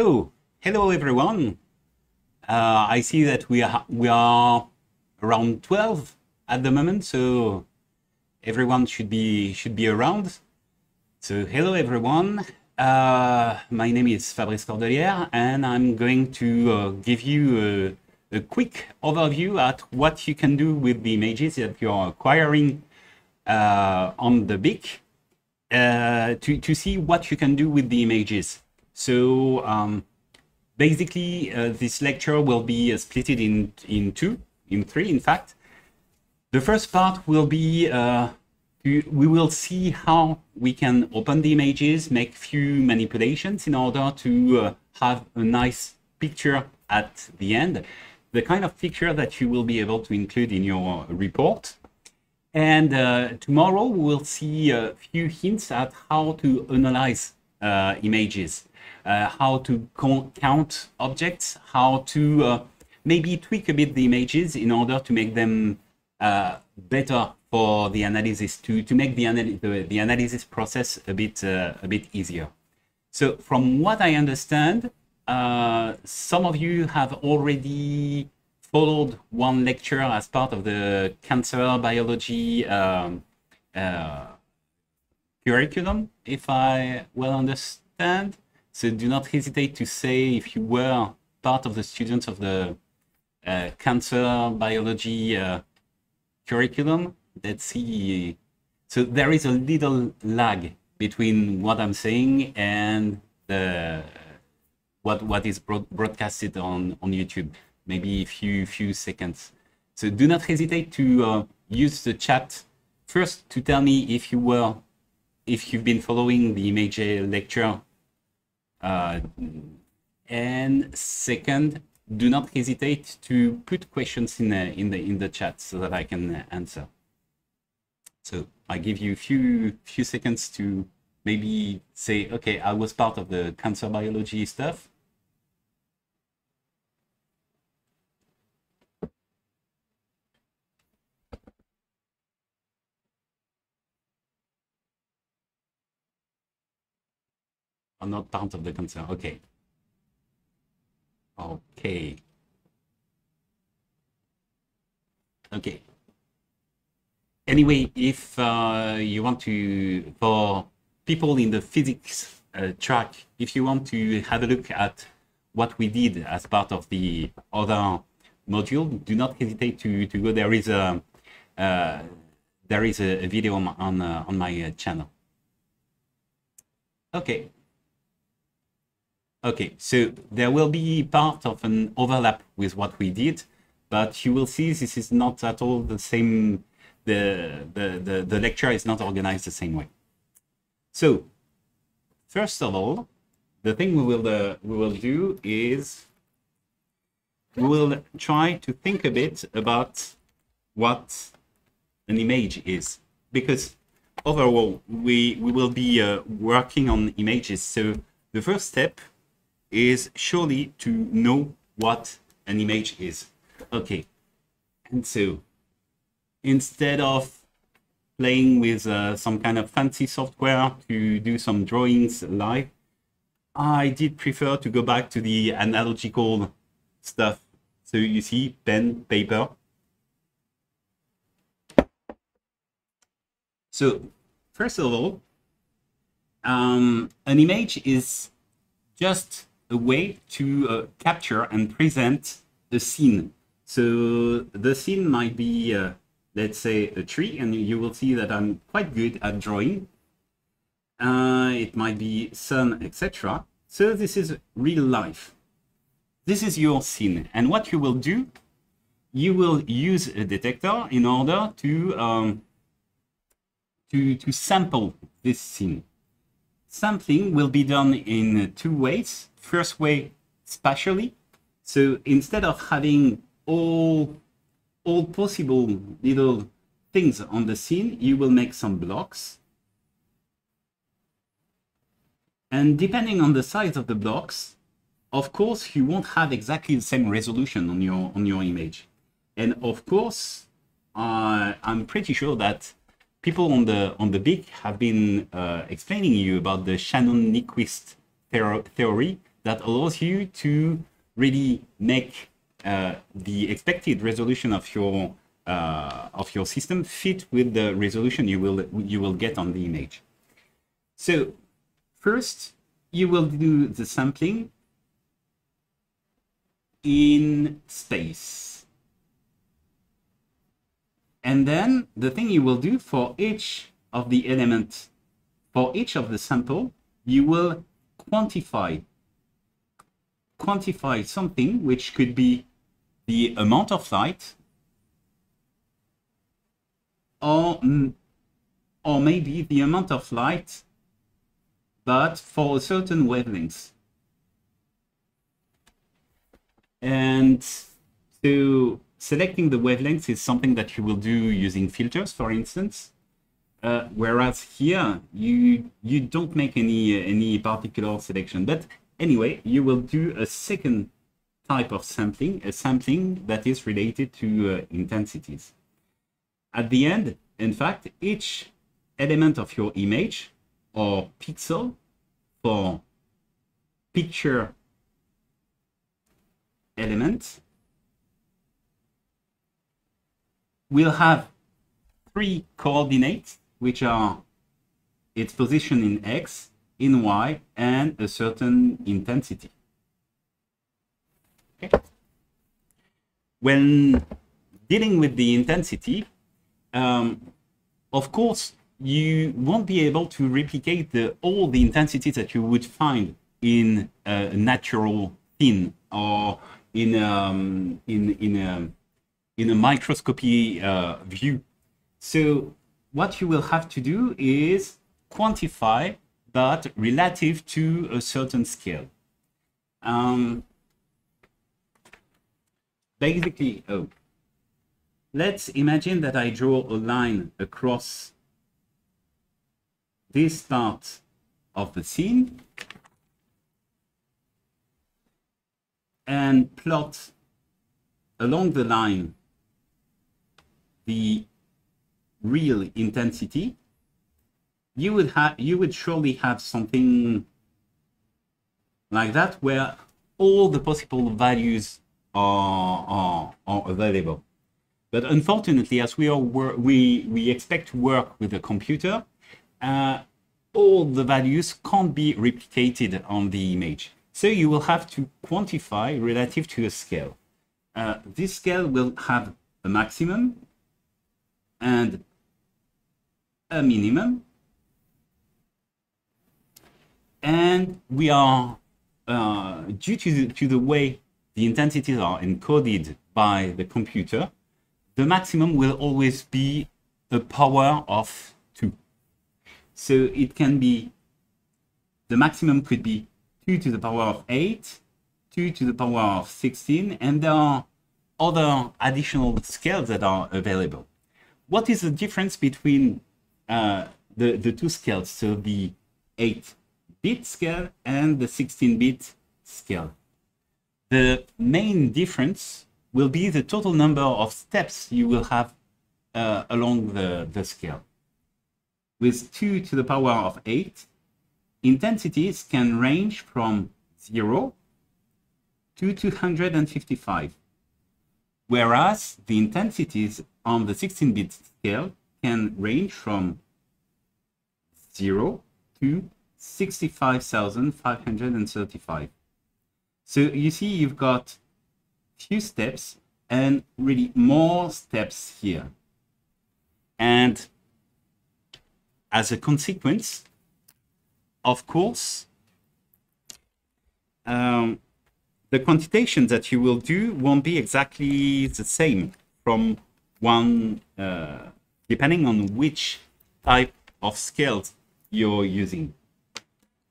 Oh, hello everyone. Uh, I see that we are we are around 12 at the moment, so everyone should be should be around. So hello everyone. Uh, my name is Fabrice Cordelières, and I'm going to uh, give you a, a, quick overview at what you can do with the images that you're acquiring uh, on the BIC uh, to, to see what you can do with the images. So um, basically, uh, this lecture will be uh, split in, in two, in three, in fact. The first part will be, uh, we will see how we can open the images, make few manipulations in order to uh, have a nice picture at the end, the kind of picture that you will be able to include in your report. And uh, tomorrow we will see a few hints at how to analyze uh, images, how to count objects, how to uh, maybe tweak a bit the images in order to make them uh, better for the analysis, to, to make the, anal the, the analysis process a bit, uh, a bit easier. So from what I understand, some of you have already followed one lecture as part of the cancer biology um, uh, curriculum, if I well understand. So do not hesitate to say if you were part of the students of the uh, cancer biology uh, curriculum. Let's see. So there is a little lag between what I'm saying and the what what is broad, broadcasted on on YouTube maybe a few few seconds. So do not hesitate to uh, use the chat first to tell me if you were, if you've been following the image lecture. Uh, and second, do not hesitate to put questions in the in the in the chat so that I can answer. So I give you a few few seconds to maybe say, okay, I was part of the cancer biology stuff. Are not part of the concern. Okay. Okay. Okay. Anyway, if uh, you want to, for people in the physics uh, track, if you want to have a look at what we did as part of the other module, do not hesitate to, to go. There is a uh, there is a, a video on on, uh, on my uh, channel. Okay. Okay, so there will be part of an overlap with what we did, but you will see this is not at all the same, the, the, the, the lecture is not organized the same way. So, first of all, the thing we will, uh, we will do is we will try to think a bit about what an image is, because overall, we, we will be uh, working on images. So the first step is surely to know what an image is. Okay, and so instead of playing with uh, some kind of fancy software to do some drawings live, I did prefer to go back to the analogical stuff. So you see pen, paper. So first of all, um, an image is just a way to uh, capture and present a scene. So the scene might be, uh, let's say, a tree, and you will see that I'm quite good at drawing. Uh, it might be sun, etc. So this is real life. This is your scene. And what you will do, you will use a detector in order to, um, to, to sample this scene. Sampling will be done in two ways first way spatially. So instead of having all, all possible little things on the scene, you will make some blocks. And depending on the size of the blocks, of course, you won't have exactly the same resolution on your, on your image. And of course, uh, I'm pretty sure that people on the on the BIC have been uh, explaining you about the Shannon-Nyquist theory that allows you to really make uh, the expected resolution of your uh, of your system fit with the resolution you will you will get on the image. So first you will do the sampling in space. And then the thing you will do for each of the elements, for each of the sample, you will quantify quantify something which could be the amount of light or or maybe the amount of light but for a certain wavelength. And so selecting the wavelengths is something that you will do using filters for instance. Uh, whereas here you you don't make any any particular selection. But anyway you will do a second type of sampling a sampling that is related to uh, intensities. At the end in fact each element of your image or pixel for picture element will have three coordinates which are its position in x, in y, and a certain intensity. Okay. When dealing with the intensity, um, of course, you won't be able to replicate the, all the intensities that you would find in a natural thin or in um, in in a in a microscopy uh, view. So what you will have to do is quantify that relative to a certain scale. Um, basically, oh, let's imagine that I draw a line across this part of the scene and plot along the line the real intensity, you would have you would surely have something like that where all the possible values are, are, are available. But unfortunately, as we are we we expect to work with a computer, uh, all the values can't be replicated on the image. So you will have to quantify relative to a scale. Uh, this scale will have a maximum and a minimum. And we are, uh, due to the, to the way the intensities are encoded by the computer, the maximum will always be a power of 2. So it can be, the maximum could be 2 to the power of 8, 2 to the power of 16, and there are other additional scales that are available. What is the difference between uh, the, the two scales, so the 8-bit scale and the 16-bit scale? The main difference will be the total number of steps you will have uh, along the, the scale. With 2 to the power of 8, intensities can range from 0 to 255, whereas the intensities on the 16-bit scale can range from 0 to 65,535. So you see you've got few steps and really more steps here. And as a consequence, of course, um, the quantitation that you will do won't be exactly the same from one, uh, depending on which type of scales you're using.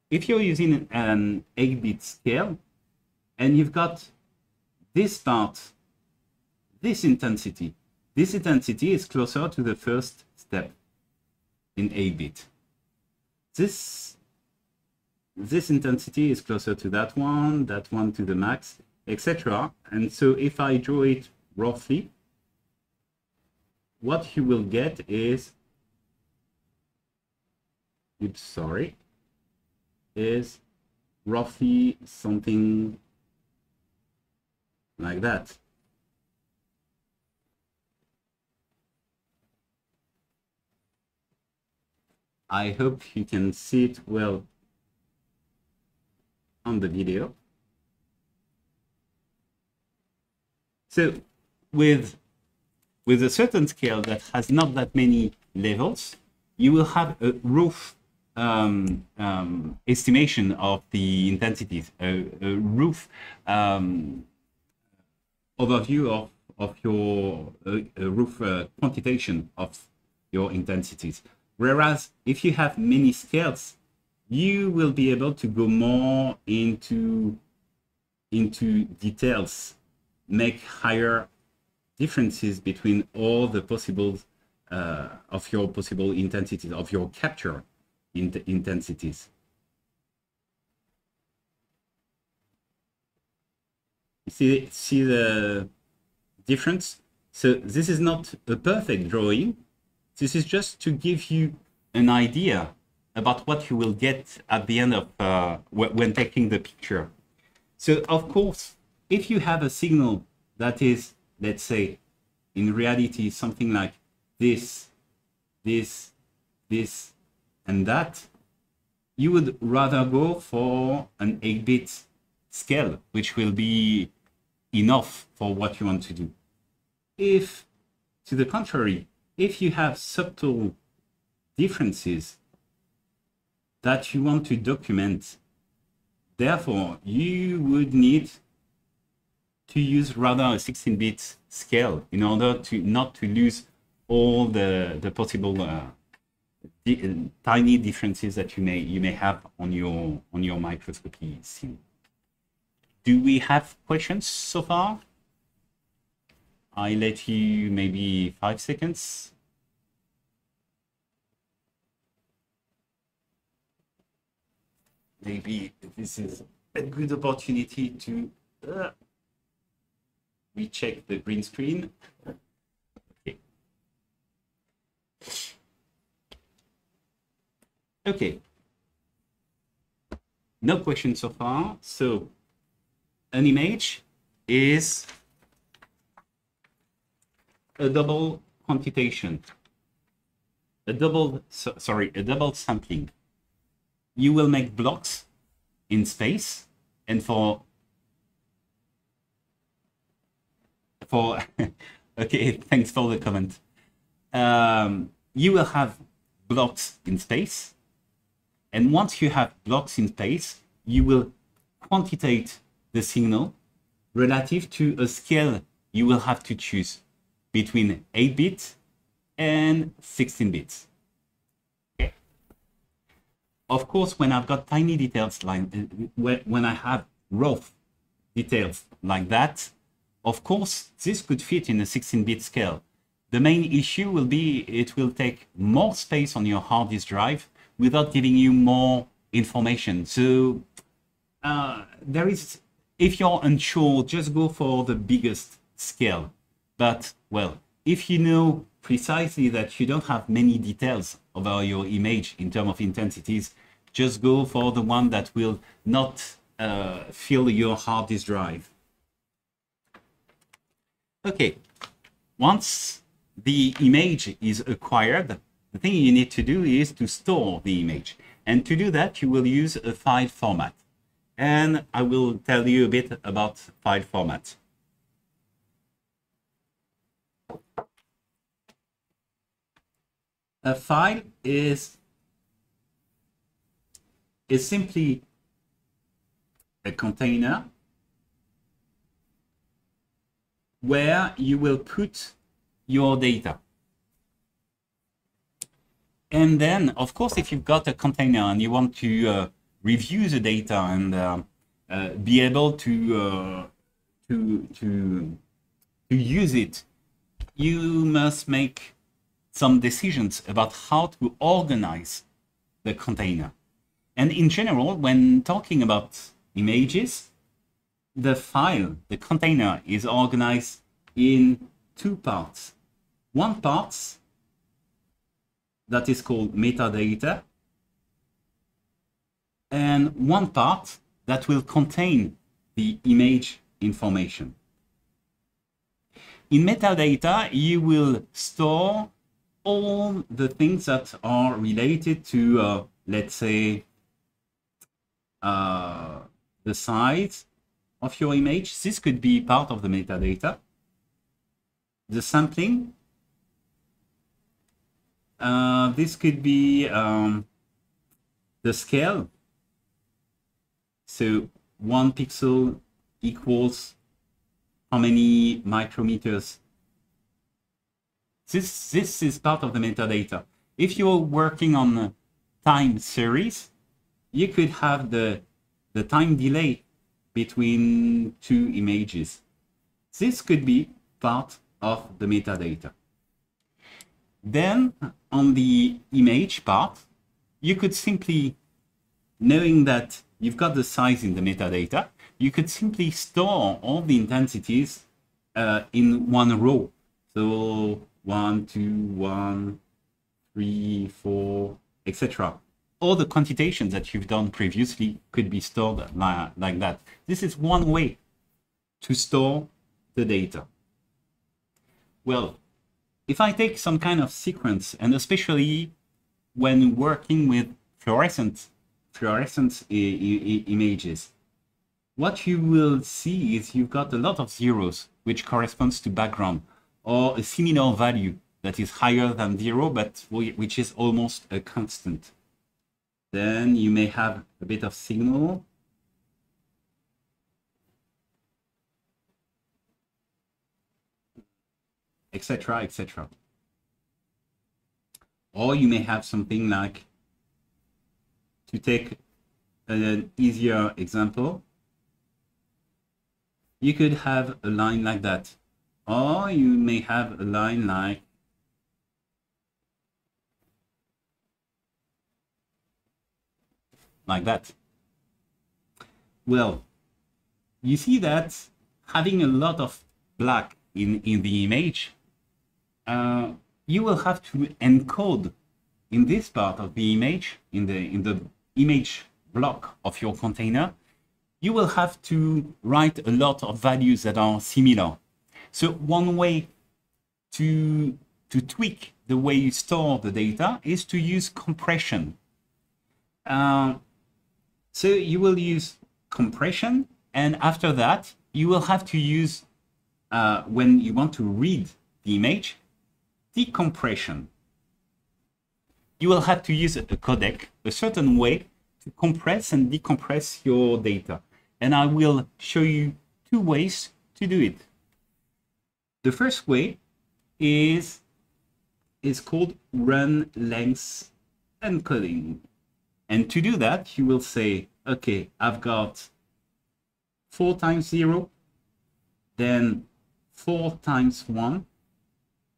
If you're using an 8-bit scale and you've got this part, this intensity, this intensity is closer to the first step in 8-bit. This this intensity is closer to that one, that one to the max, etc. And so if I draw it roughly, what you will get is, oops, sorry, is roughly something like that. I hope you can see it well on the video. So with, with a certain scale that has not that many levels, you will have a rough um, um, estimation of the intensities, a, a rough um, overview of, of your uh, a rough uh, quantitation of your intensities. Whereas if you have many scales, you will be able to go more into into details, make higher differences between all the possible uh, of your possible intensities of your capture in intensities. See, see the difference? So this is not a perfect drawing. This is just to give you an idea about what you will get at the end of uh, when taking the picture. So of course, if you have a signal that is, let's say, in reality, something like this, this, this, and that, you would rather go for an 8-bit scale, which will be enough for what you want to do. If, to the contrary, if you have subtle differences that you want to document. Therefore, you would need to use rather a 16-bit scale in order to not to lose all the, the possible uh, tiny differences that you may you may have on your on your microscopy scene. Do we have questions so far? I let you maybe five seconds. maybe this is a good opportunity to uh, recheck the green screen. Okay. No question so far. So an image is a double quantitation, a double, so, sorry, a double sampling you will make blocks in space and for for okay thanks for the comment um, you will have blocks in space and once you have blocks in space you will quantitate the signal relative to a scale you will have to choose between 8 bits and 16 bits of course, when I've got tiny details like when I have rough details like that, of course, this could fit in a 16-bit scale. The main issue will be it will take more space on your hard disk drive without giving you more information. So uh, there is, if you're unsure, just go for the biggest scale. But well, if you know precisely that you don't have many details about your image in terms of intensities, just go for the one that will not uh, fill your hard disk drive. Okay, once the image is acquired, the thing you need to do is to store the image. And to do that, you will use a file format. And I will tell you a bit about file format. A file is, is simply a container where you will put your data. And then, of course, if you've got a container and you want to uh, review the data and uh, uh, be able to, uh, to, to, to use it, you must make some decisions about how to organize the container. And in general, when talking about images, the file, the container is organized in two parts. One part that is called metadata, and one part that will contain the image information. In metadata, you will store all the things that are related to, uh, let's say, uh, the size of your image. This could be part of the metadata. The sampling. Uh, this could be um, the scale. So one pixel equals how many micrometers. This, this is part of the metadata. If you're working on a time series, you could have the, the time delay between two images. This could be part of the metadata. Then on the image part, you could simply, knowing that you've got the size in the metadata, you could simply store all the intensities uh, in one row. So one, two, one, three, four, etc. All the quantitations that you've done previously could be stored like that. This is one way to store the data. Well, if I take some kind of sequence, and especially when working with fluorescent, fluorescent images, what you will see is you've got a lot of zeros, which corresponds to background, or a similar value that is higher than zero, but which is almost a constant. Then you may have a bit of signal. Etc etc or you may have something like to take an easier example you could have a line like that. Or you may have a line like like that. Well, you see that having a lot of black in, in the image, uh, you will have to encode in this part of the image, in the, in the image block of your container, you will have to write a lot of values that are similar. So one way to, to tweak the way you store the data is to use compression. Uh, so you will use compression, and after that, you will have to use, uh, when you want to read the image, decompression. You will have to use a codec, a certain way to compress and decompress your data and I will show you two ways to do it. The first way is, is called run length encoding. And to do that, you will say, okay, I've got 4 times 0, then 4 times 1,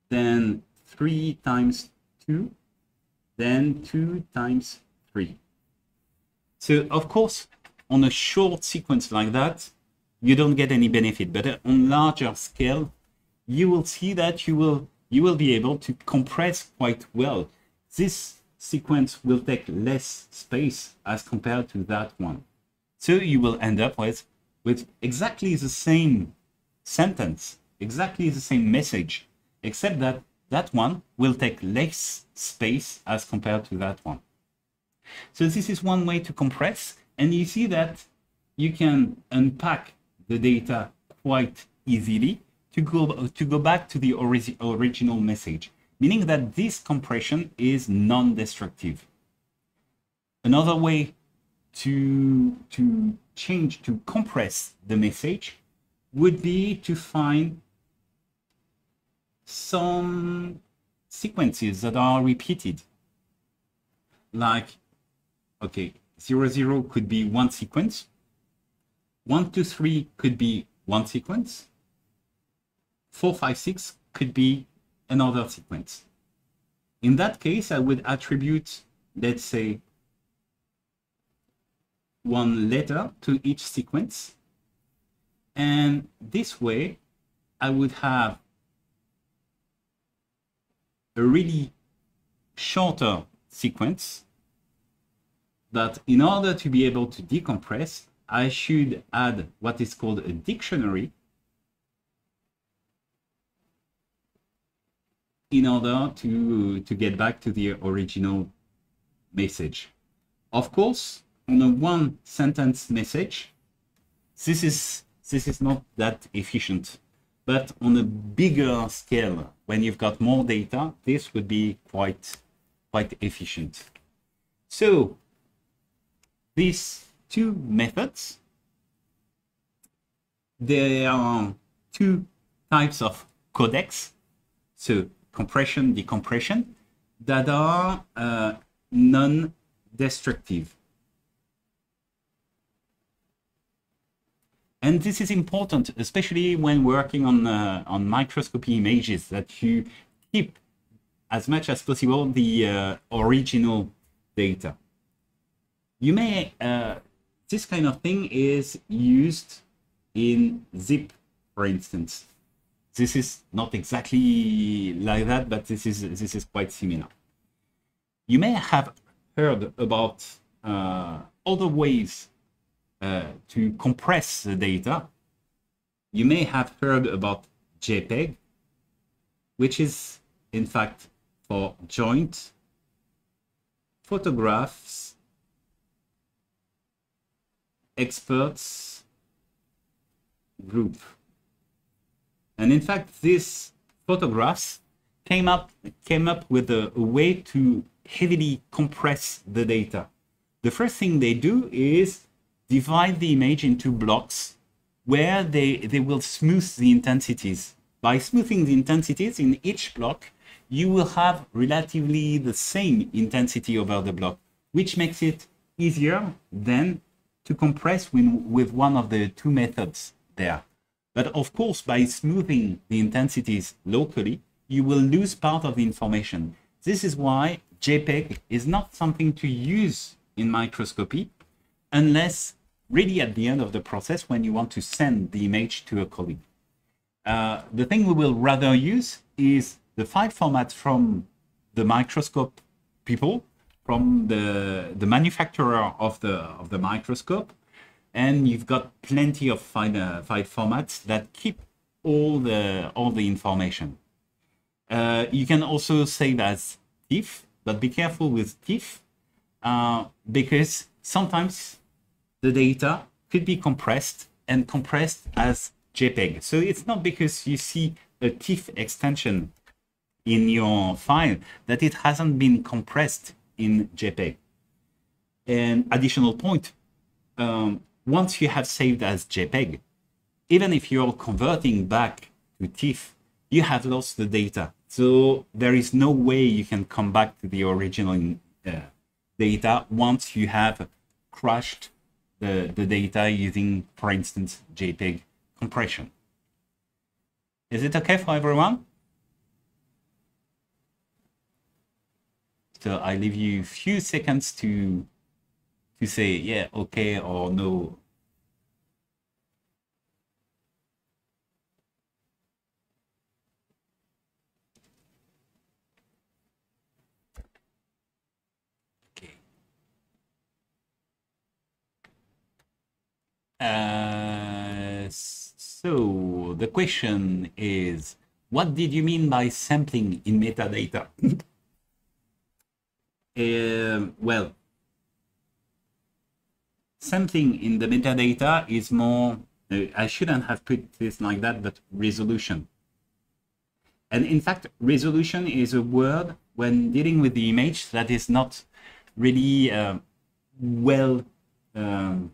then 3 times 2, then 2 times 3. So, of course, on a short sequence like that, you don't get any benefit. But on larger scale, you will see that you will you will be able to compress quite well. This sequence will take less space as compared to that one. So you will end up with, with exactly the same sentence, exactly the same message, except that that one will take less space as compared to that one. So this is one way to compress. And you see that you can unpack the data quite easily to go, to go back to the ori original message, meaning that this compression is non-destructive. Another way to, to change, to compress the message would be to find some sequences that are repeated. Like, okay, 0, 0 could be one sequence. 1, 2, 3 could be one sequence. 4, 5, 6 could be another sequence. In that case, I would attribute, let's say, one letter to each sequence. And this way, I would have a really shorter sequence that in order to be able to decompress, I should add what is called a dictionary in order to, to get back to the original message. Of course, on a one sentence message, this is, this is not that efficient. But on a bigger scale, when you've got more data, this would be quite, quite efficient. So these two methods, there are two types of codecs. So compression, decompression, that are uh, non-destructive. And this is important, especially when working on, uh, on microscopy images, that you keep as much as possible the uh, original data. You may, uh, this kind of thing is used in zip, for instance. This is not exactly like that, but this is, this is quite similar. You may have heard about uh, other ways Uh, to compress the data, you may have heard about JPEG, which is in fact for joint photographs experts group. And in fact, these photographs came up came up with a, a way to heavily compress the data. The first thing they do is divide the image into blocks where they, they will smooth the intensities. By smoothing the intensities in each block, you will have relatively the same intensity over the block, which makes it easier than to compress when, with one of the two methods there. But of course, by smoothing the intensities locally, you will lose part of the information. This is why JPEG is not something to use in microscopy unless really at the end of the process when you want to send the image to a colleague. Uh, the thing we will rather use is the file format from the microscope people, from the, the manufacturer of the, of the microscope, and you've got plenty of file, uh, file formats that keep all the, all the information. Uh, you can also save as TIFF, but be careful with TIFF uh, because sometimes the data could be compressed and compressed as JPEG. So it's not because you see a TIFF extension in your file that it hasn't been compressed in JPEG. An additional point, um, once you have saved as JPEG, even if you're converting back to TIFF, you have lost the data. So there is no way you can come back to the original uh, data once you have crushed the, the data using, for instance, JPEG compression. Is it okay for everyone? So I leave you a few seconds to to say yeah, okay or no. Uh, so the question is, what did you mean by sampling in metadata? uh, well, sampling in the metadata is more, uh, I shouldn't have put this like that, but resolution. And in fact, resolution is a word when dealing with the image that is not really uh, well, um,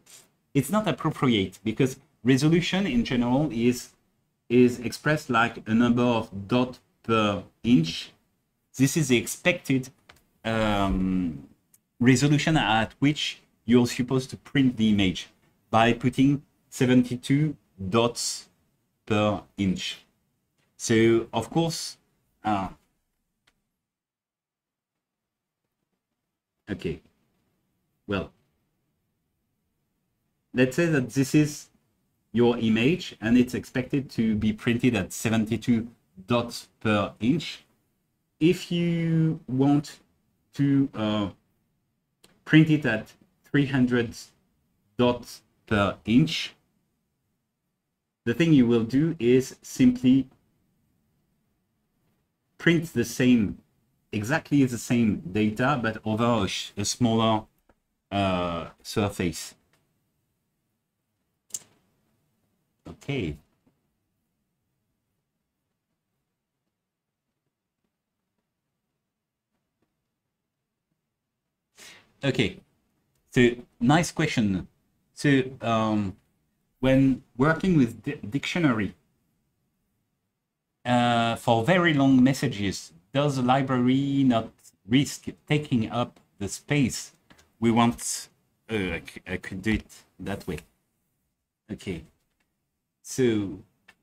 it's not appropriate because resolution in general is is expressed like a number of dot per inch. This is the expected um, resolution at which you're supposed to print the image by putting 72 dots per inch. So of course, uh, okay, well, let's say that this is your image and it's expected to be printed at 72 dots per inch. If you want to uh, print it at 300 dots per inch, the thing you will do is simply print the same, exactly the same data, but over a, a smaller uh, surface. Okay. Okay, so nice question. So um, when working with dictionary uh, for very long messages, does the library not risk taking up the space we want? Uh, I could do it that way. Okay. So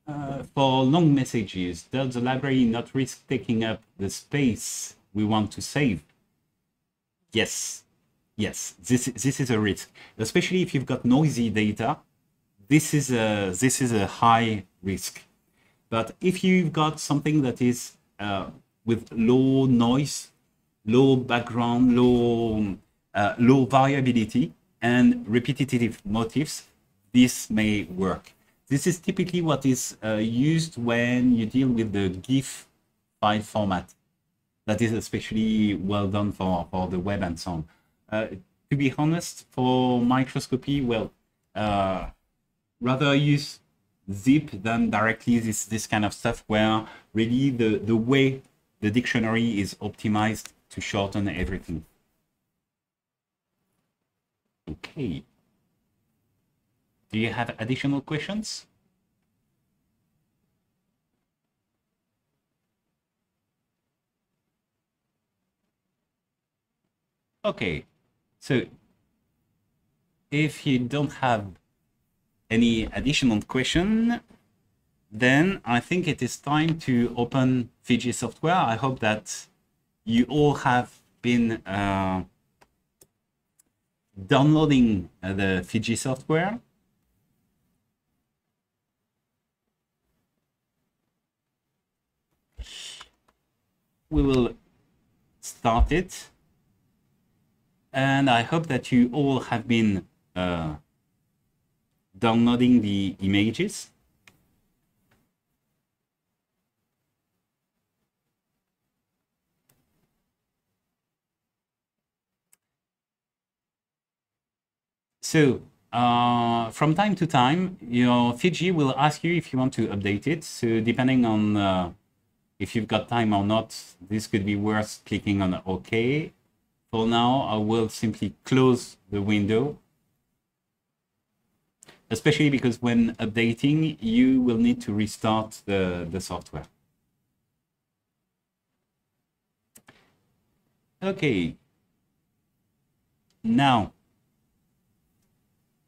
uh, for long messages, does the library not risk taking up the space we want to save? Yes, yes, this this is a risk, especially if you've got noisy data. This is a this is a high risk. But if you've got something that is uh, with low noise, low background, low uh, low variability, and repetitive motifs, this may work. This is typically what is uh, used when you deal with the GIF file format. That is especially well done for, for the web and so on. Uh, to be honest, for microscopy, well, uh, rather use zip than directly this, this kind of stuff where really the, the way the dictionary is optimized to shorten everything. Okay. Do you have additional questions? Okay, so if you don't have any additional question, then I think it is time to open Fiji software. I hope that you all have been uh, downloading uh, the Fiji software. We will start it. And I hope that you all have been uh, downloading the images. So uh, from time to time, your Fiji will ask you if you want to update it. So depending on uh, if you've got time or not, this could be worth clicking on OK. For now, I will simply close the window, especially because when updating, you will need to restart the, the software. Okay. Now,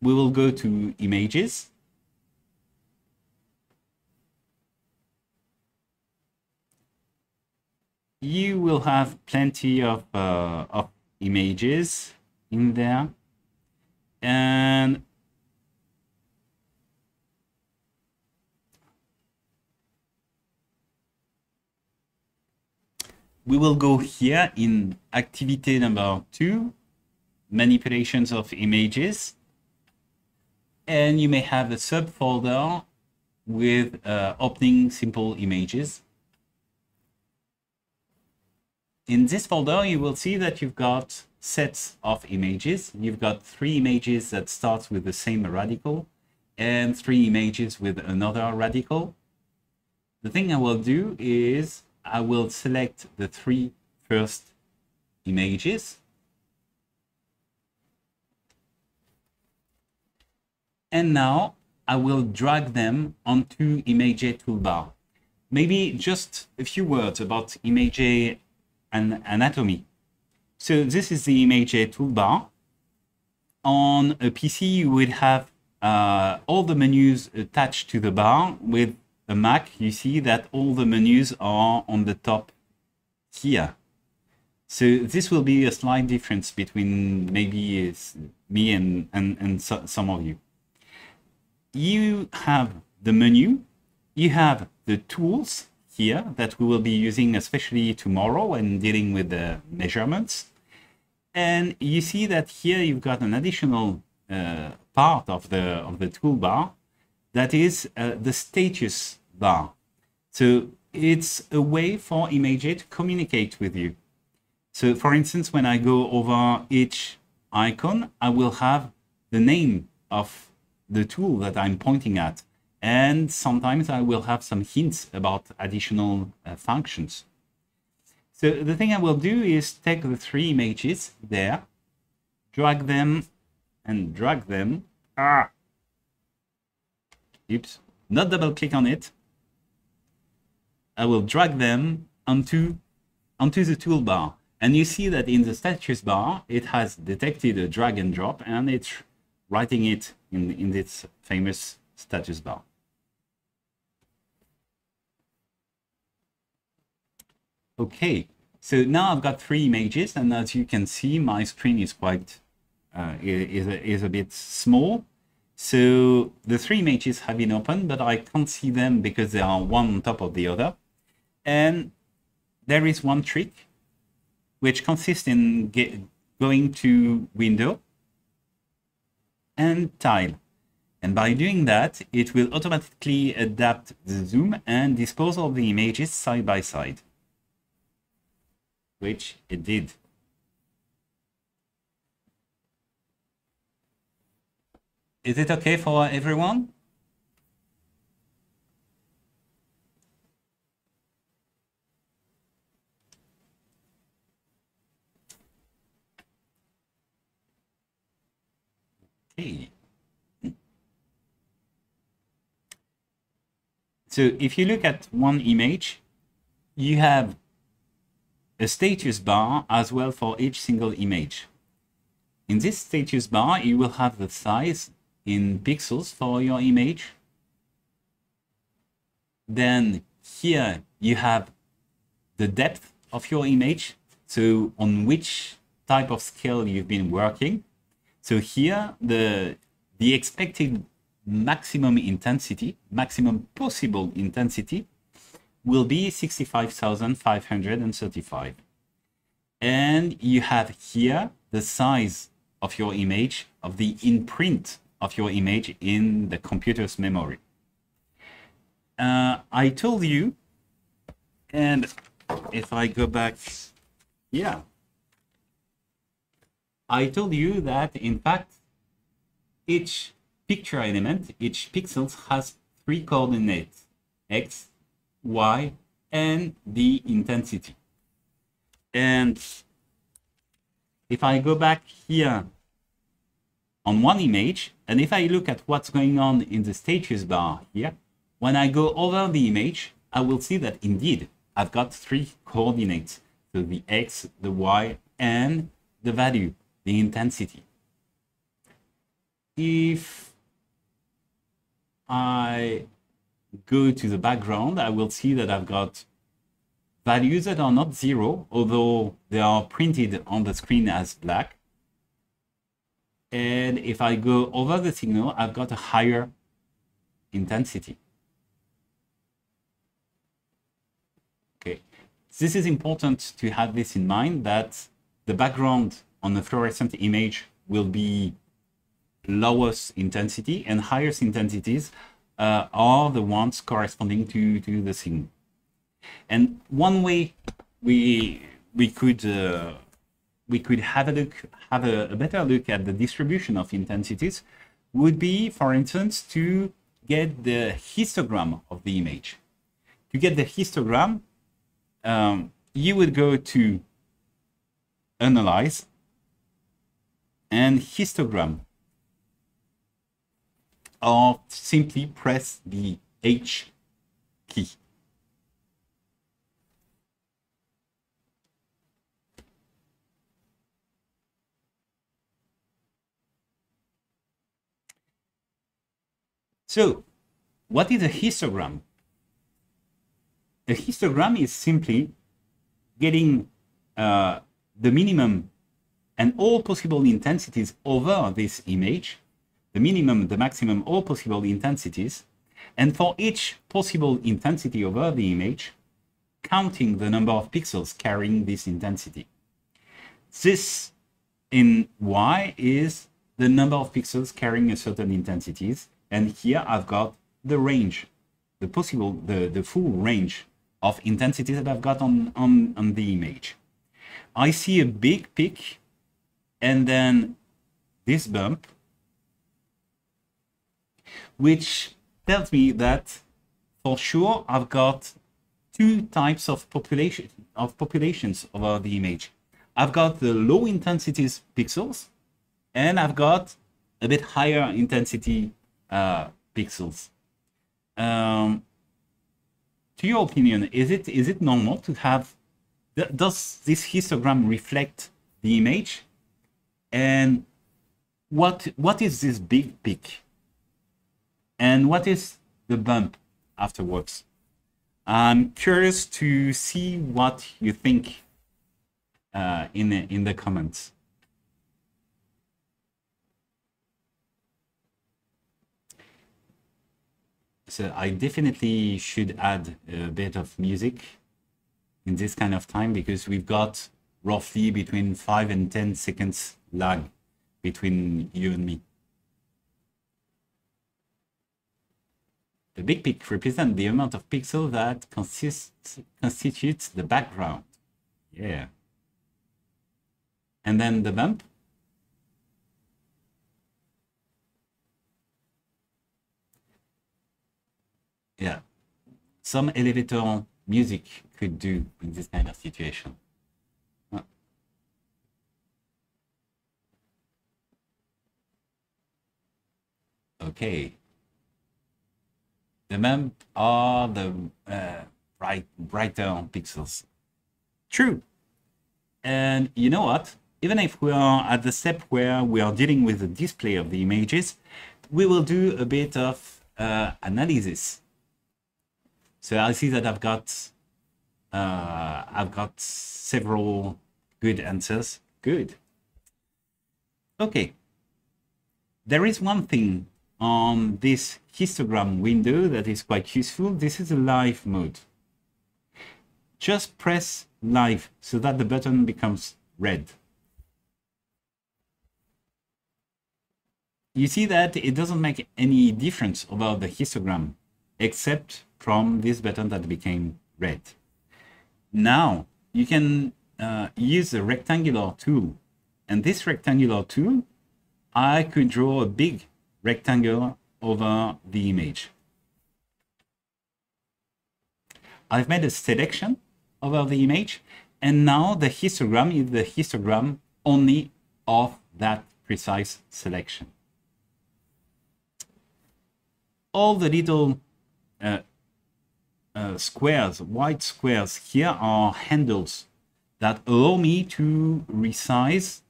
we will go to images. You will have plenty of, uh, of images in there. And we will go here in activity number two, manipulations of images and you may have a subfolder with uh, opening simple images. In this folder, you will see that you've got sets of images. You've got three images that starts with the same radical and three images with another radical. The thing I will do is I will select the three first images And now I will drag them onto ImageJ toolbar. Maybe just a few words about ImageJ and anatomy. So this is the ImageJ toolbar. On a PC, you would have uh, all the menus attached to the bar. With a Mac, you see that all the menus are on the top here. So this will be a slight difference between maybe me and, and, and so, some of you you have the menu, you have the tools here that we will be using especially tomorrow when dealing with the measurements. And you see that here you've got an additional uh, part of the of the toolbar that is uh, the status bar. So it's a way for ImageJ to communicate with you. So for instance, when I go over each icon, I will have the name of the tool that I'm pointing at. And sometimes I will have some hints about additional uh, functions. So the thing I will do is take the three images there, drag them and drag them. Ah! Oops, not double click on it. I will drag them onto, onto the toolbar. And you see that in the status bar, it has detected a drag and drop and it's writing it in, in this famous status bar. Okay, so now I've got three images and as you can see, my screen is quite, uh, is, a, is a bit small. So the three images have been opened, but I can't see them because they are one on top of the other. And there is one trick which consists in get, going to window and tile. And by doing that, it will automatically adapt the zoom and dispose of the images side by side, which it did. Is it okay for everyone? Okay. So if you look at one image, you have a status bar as well for each single image. In this status bar, you will have the size in pixels for your image. Then here you have the depth of your image, so on which type of scale you've been working. So here, the, the expected maximum intensity, maximum possible intensity, will be 65,535. And you have here the size of your image, of the imprint of your image in the computer's memory. Uh, I told you, and if I go back, yeah, I told you that in fact, each picture element, each pixel has three coordinates, x, y, and the intensity. And if I go back here on one image, and if I look at what's going on in the status bar here, when I go over the image, I will see that indeed I've got three coordinates. So the x, the y, and the value the intensity. If I go to the background, I will see that I've got values that are not zero, although they are printed on the screen as black. And if I go over the signal, I've got a higher intensity. Okay, this is important to have this in mind that the background on the fluorescent image will be lowest intensity and highest intensities uh, are the ones corresponding to, to the signal. And one way we we could uh, we could have a look have a, a, better look at the distribution of intensities would be, for instance, to get the histogram of the image. To get the histogram, um, you would go to analyze and histogram or simply press the H key. So, what is a histogram? A histogram is simply getting uh, the minimum and all possible intensities over this image, the minimum, the maximum, all possible intensities, and for each possible intensity over the image, counting the number of pixels carrying this intensity. This in Y is the number of pixels carrying a certain intensities. And here I've got the range, the possible, the, the full range of intensities that I've got on, on, on the image. I see a big peak and then this bump, which tells me that for sure I've got two types of population of populations over the image. I've got the low intensities pixels and I've got a bit higher intensity uh, pixels. Um, to your opinion, is it is it normal to have? Does this histogram reflect the image? And what what is this big peak? And what is the bump afterwards? I'm curious to see what you think uh, in the, in the comments. So I definitely should add a bit of music in this kind of time because we've got roughly between 5 and 10 seconds lag between you and me. The big peak represents the amount of pixel that consists, constitutes the background. Yeah. And then the bump. Yeah. Some elevator music could do in this kind of situation. Okay. The bump are the uh, bright, brighter pixels. True. And you know what? even if we are at the step where we are dealing with the display of the images, we will do a bit of uh, analysis. So I see that I've got uh, I've got several good answers. Good. Okay. There is one thing on this histogram window that is quite useful. This is a live mode. Just press live so that the button becomes red. you see that it doesn't make any difference about the histogram except from this button that became red. Now you can uh, use the rectangular tool and this rectangular tool I could draw a big rectangle over the image. I've made a selection over the image and now the histogram is the histogram only of that precise selection all the little uh, uh, squares, white squares here are handles that allow me to resize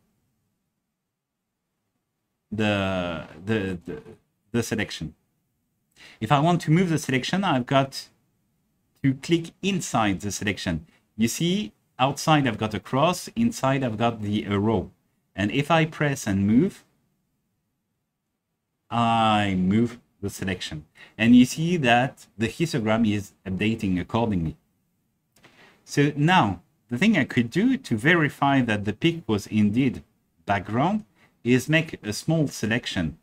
the, the, the, the selection. If I want to move the selection, I've got to click inside the selection. You see, outside I've got a cross, inside I've got the arrow. And if I press and move, I move the selection. And you see that the histogram is updating accordingly. So now, the thing I could do to verify that the peak was indeed background is make a small selection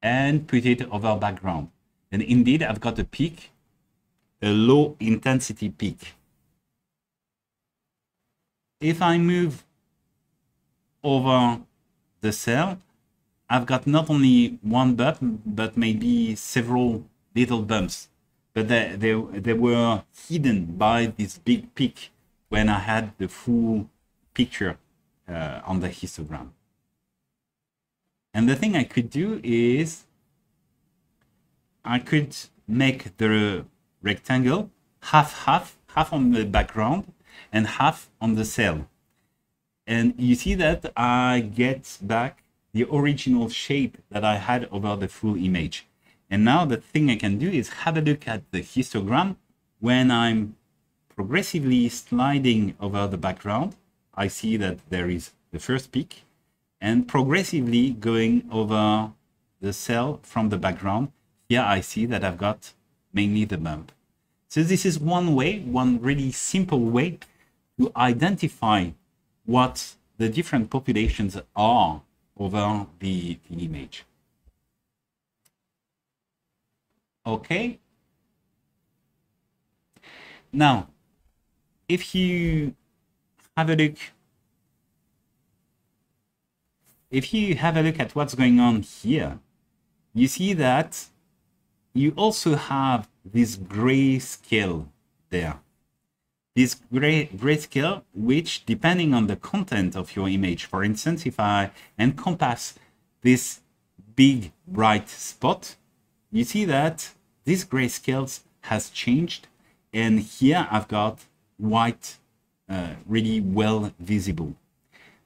and put it over background. And indeed, I've got a peak, a low intensity peak. If I move over the cell, I've got not only one bump, but maybe several little bumps. But they, they, they were hidden by this big peak when I had the full picture uh, on the histogram. And the thing I could do is I could make the rectangle half half half on the background and half on the cell and you see that I get back the original shape that I had over the full image. And now the thing I can do is have a look at the histogram when I'm progressively sliding over the background. I see that there is the first peak and progressively going over the cell from the background. Here I see that I've got mainly the bump. So this is one way, one really simple way to identify what the different populations are over the, the image. Okay. Now, if you have a look, if you have a look at what's going on here, you see that you also have this gray scale there. This gray, gray scale, which depending on the content of your image, for instance, if I encompass this big bright spot, you see that this grayscale has changed and here I've got white uh, really well visible.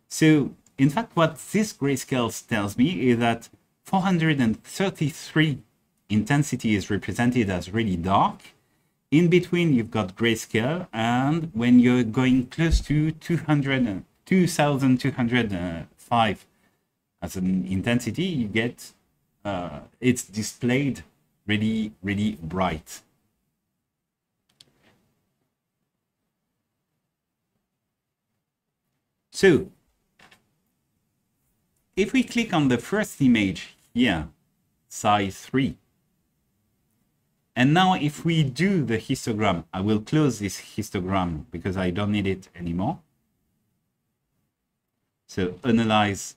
So in fact what this grayscale tells me is that 433 intensity is represented as really dark. In between you've got grayscale and when you're going close to 200, 2205 as an intensity you get uh, it's displayed really, really bright. So, if we click on the first image here, size 3, and now if we do the histogram, I will close this histogram because I don't need it anymore. So analyze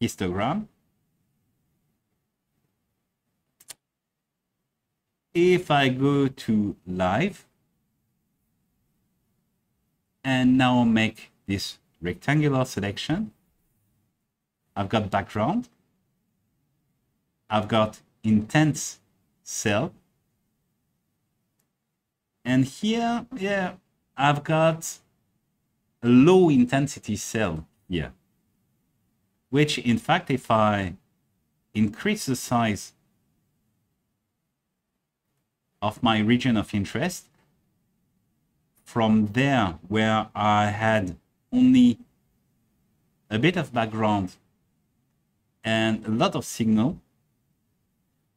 histogram. if I go to live and now make this rectangular selection, I've got background, I've got intense cell, and here, yeah, I've got a low intensity cell here, which in fact, if I increase the size of my region of interest. From there, where I had only a bit of background and a lot of signal,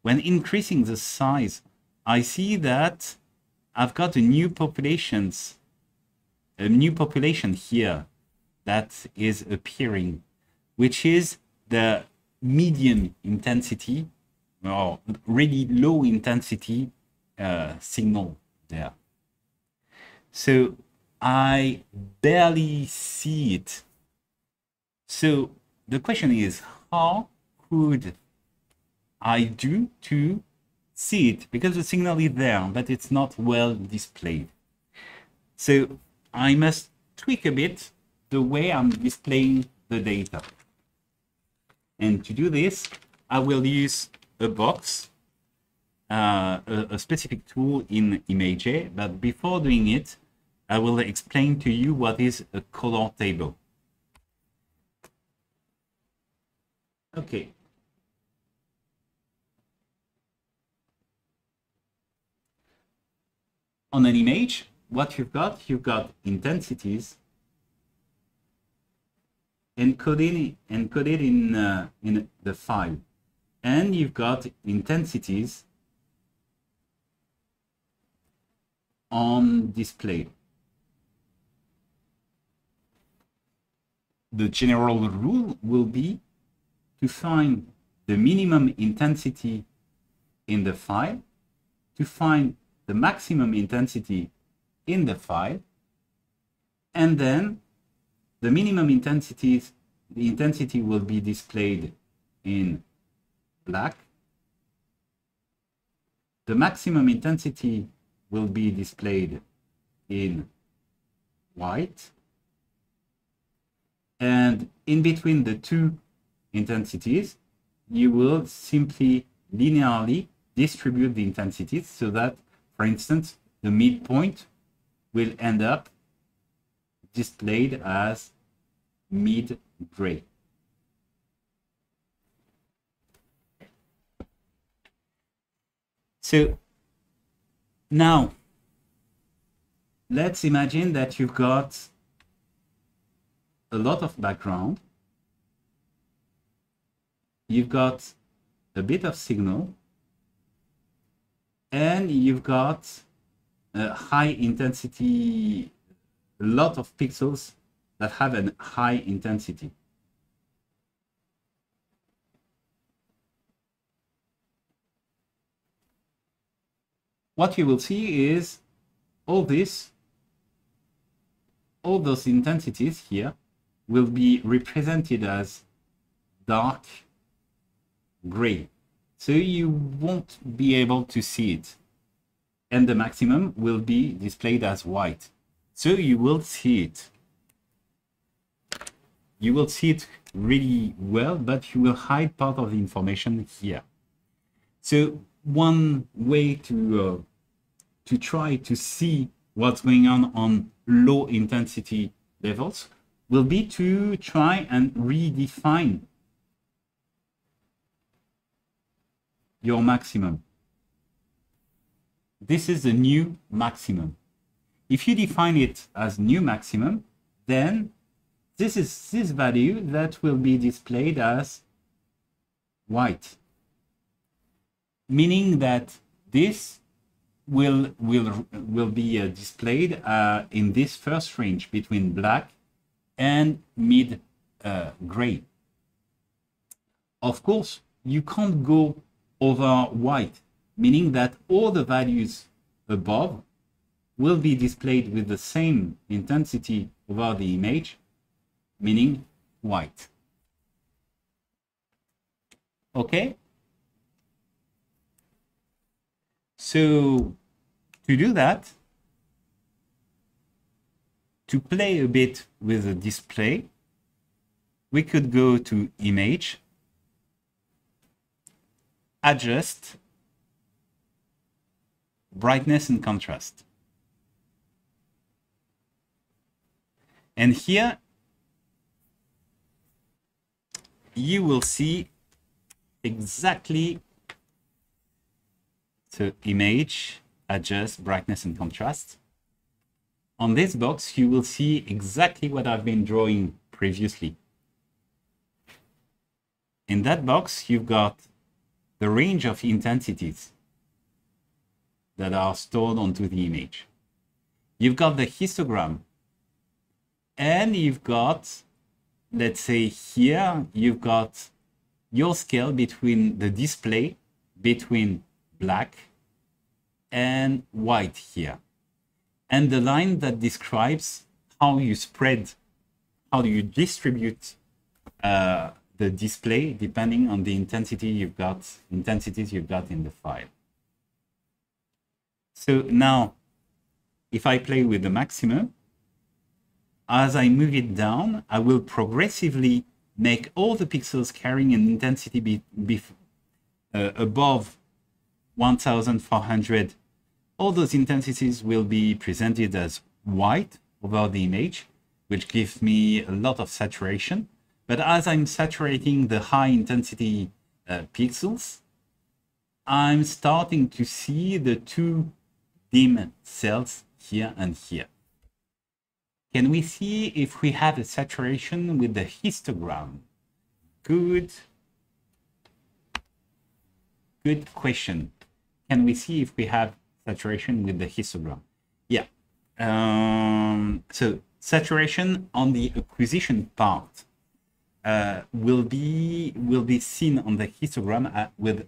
when increasing the size, I see that I've got a new populations, a new population here that is appearing, which is the medium intensity or really low intensity uh, signal there. So I barely see it. So the question is, how could I do to see it? Because the signal is there, but it's not well displayed. So I must tweak a bit the way I'm displaying the data. And to do this, I will use a box uh, a, a, specific tool in ImageJ, but before doing it, I will explain to you what is a color table. Okay. On an image, what you've got, you've got intensities encoded, encoded in, uh, in the file. And you've got intensities on display. The general rule will be to find the minimum intensity in the file, to find the maximum intensity in the file, and then the minimum intensity, the intensity will be displayed in black. The maximum intensity will be displayed in white. And in between the two intensities, you will simply linearly distribute the intensities so that, for instance, the midpoint will end up displayed as mid-gray. So now, let's imagine that you've got a lot of background you've got a bit of signal and you've got a high intensity, a lot of pixels that have a high intensity. What you will see is all this, all those intensities here will be represented as dark gray. So you won't be able to see it. And the maximum will be displayed as white. So you will see it. You will see it really well, but you will hide part of the information here. So one way to uh, to try to see what's going on on low intensity levels will be to try and redefine your maximum. This is the new maximum. If you define it as new maximum, then this is this value that will be displayed as white, meaning that this will will will be uh, displayed uh, in this first range between black and mid uh, gray. Of course, you can't go over white, meaning that all the values above will be displayed with the same intensity over the image, meaning white. Okay? So to do that, to play a bit with the display, we could go to image, adjust, brightness and contrast. And here you will see exactly the image, adjust brightness and contrast. On this box, you will see exactly what I've been drawing previously. In that box, you've got the range of intensities that are stored onto the image. You've got the histogram and you've got, let's say here, you've got your scale between the display between black and white here. And the line that describes how you spread, how do you distribute uh, the display depending on the intensity you've got, intensities you've got in the file. So now, if I play with the maximum, as I move it down, I will progressively make all the pixels carrying an intensity be, be uh, above 1400. All those intensities will be presented as white over the image, which gives me a lot of saturation. But as I'm saturating the high intensity uh, pixels, I'm starting to see the two dim cells here and here. Can we see if we have a saturation with the histogram? Good. Good question. Can we see if we have saturation with the histogram? Yeah. Um, so saturation on the acquisition part uh, will be will be seen on the histogram at, with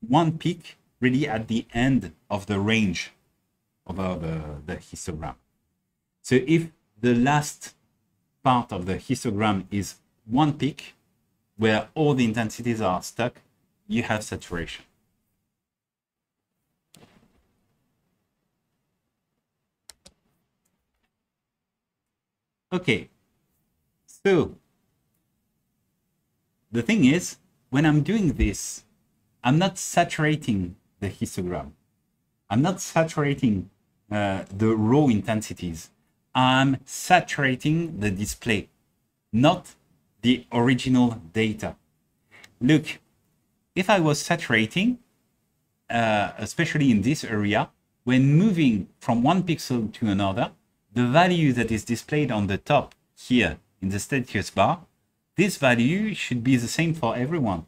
one peak really at the end of the range of uh, the, the histogram. So if the last part of the histogram is one peak where all the intensities are stuck, you have saturation. Okay, so the thing is, when I'm doing this, I'm not saturating the histogram. I'm not saturating uh, the raw intensities. I'm saturating the display, not the original data. Look, if I was saturating, uh, especially in this area, when moving from one pixel to another, the value that is displayed on the top here in the status bar this value should be the same for everyone,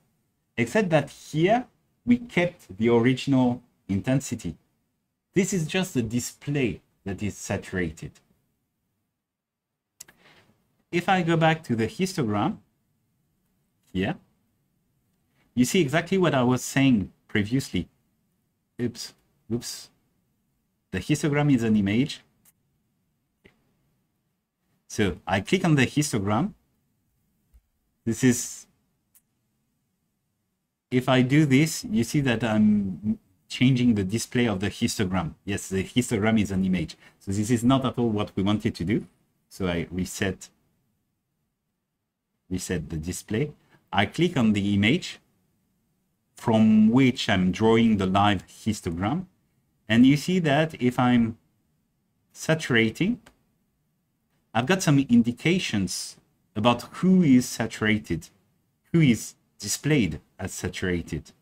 except that here we kept the original intensity. This is just the display that is saturated. If I go back to the histogram here, you see exactly what I was saying previously. Oops, oops, the histogram is an image. So I click on the histogram. This is, if I do this, you see that I'm changing the display of the histogram. Yes, the histogram is an image. So this is not at all what we wanted to do. So I reset, reset the display. I click on the image from which I'm drawing the live histogram. And you see that if I'm saturating, I've got some indications about who is saturated, who is displayed as saturated.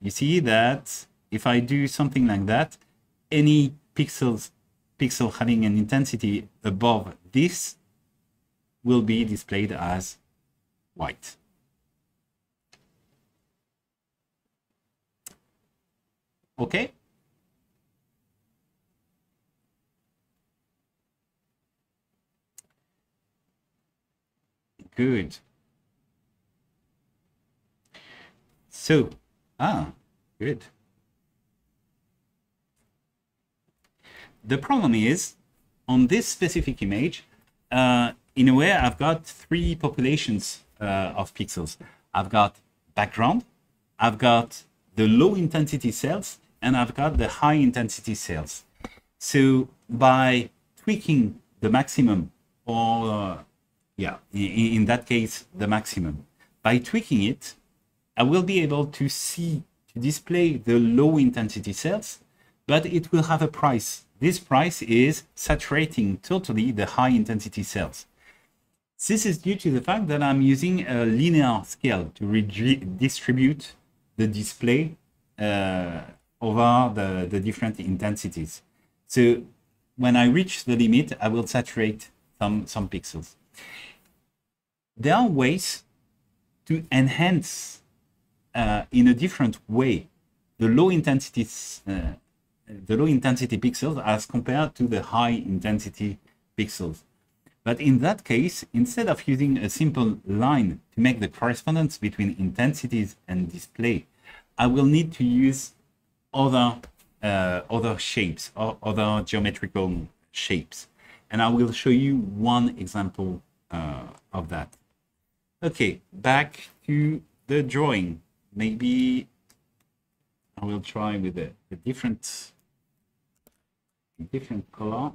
You see that if I do something like that, any pixels, pixel having an intensity above this will be displayed as white. Okay. Good. So, ah, good. The problem is, on this specific image, uh, in a way, I've got three populations uh, of pixels. I've got background, I've got the low intensity cells, and I've got the high intensity cells. So by tweaking the maximum, or yeah, in, that case, the maximum, by tweaking it, I will be able to see, to display the low intensity cells, but it will have a price. This price is saturating totally the high intensity cells. This is due to the fact that I'm using a linear scale to redistribute the display uh, over the, the different intensities. So when I reach the limit, I will saturate some, some pixels. There are ways to enhance uh, in a different way the low intensity uh, the low intensity pixels as compared to the high intensity pixels. But in that case, instead of using a simple line to make the correspondence between intensities and display, I will need to use other uh, other shapes or other geometrical shapes. And I will show you one example uh, of that. Okay, back to the drawing. Maybe I will try with a, a different different color.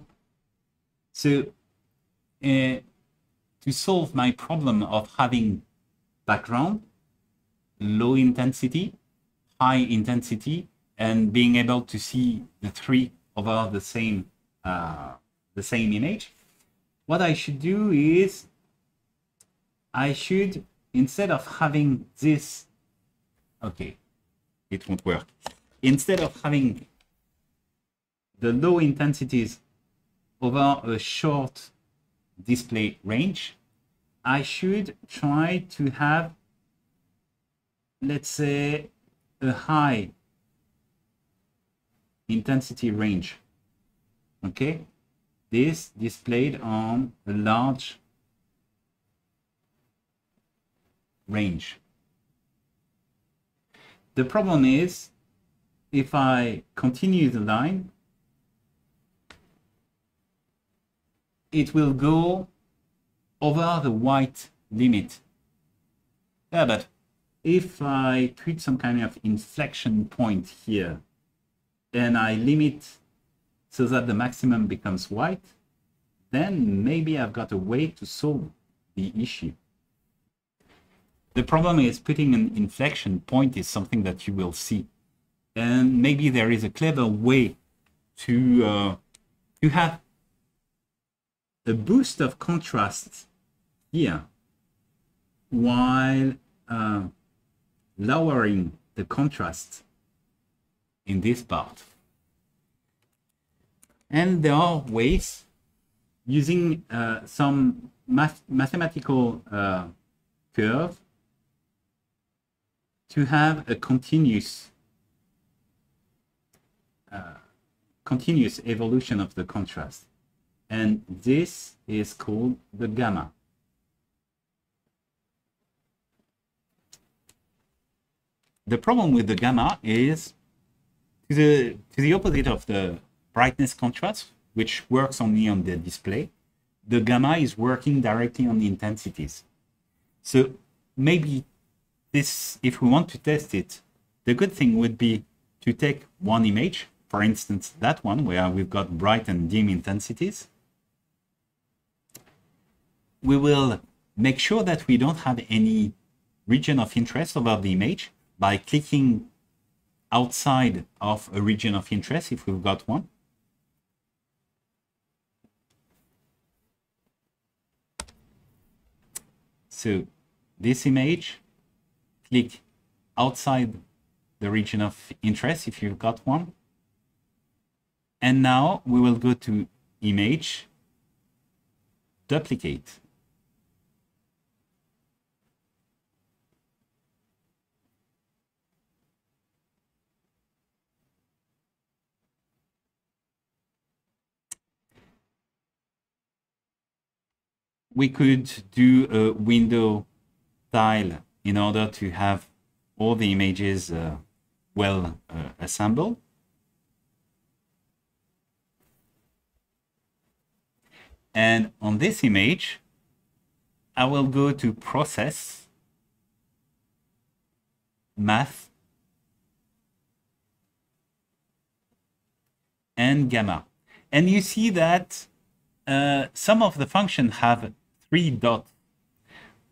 So uh, to solve my problem of having background, low intensity, high intensity, and being able to see the three over the same uh, the same image, what I should do is I should instead of having this, okay, it won't work. Instead of having the low intensities over a short display range, I should try to have, let's say, a high intensity range. Okay, this displayed on a large range. The problem is if I continue the line, it will go over the white limit. Yeah, but if I create some kind of inflection point here, and I limit so that the maximum becomes white, then maybe I've got a way to solve the issue. The problem is putting an inflection point is something that you will see. And maybe there is a clever way to, uh, have a boost of contrast here while uh, lowering the contrast in this part. And there are ways using uh, some math mathematical uh, curve to have a continuous uh, continuous evolution of the contrast. And this is called the gamma. The problem with the gamma is to the to the opposite of the brightness contrast, which works only on the display, the gamma is working directly on the intensities. So maybe this, if we want to test it, the good thing would be to take one image, for instance, that one where we've got bright and dim intensities. We will make sure that we don't have any region of interest over the image by clicking outside of a region of interest if we've got one. So this image, click outside the region of interest if you've got one. And now we will go to image, duplicate. We could do a window tile in order to have all the images uh, well uh, assembled. And on this image, I will go to Process, Math, and Gamma. And you see that uh, some of the functions have three dots.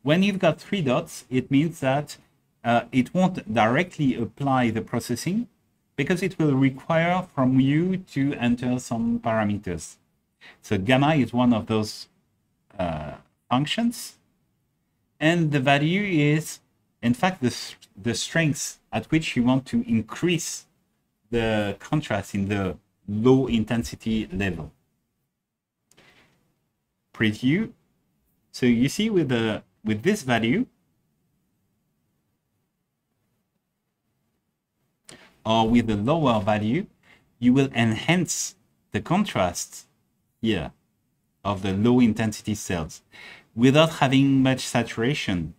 When you've got three dots, it means that uh, it won't directly apply the processing because it will require from you to enter some parameters. So gamma is one of those uh, functions. And the value is, in fact, the, the strength at which you want to increase the contrast in the low intensity level. Preview so you see with the with this value, or with the lower value, you will enhance the contrast here of the low intensity cells without having much saturation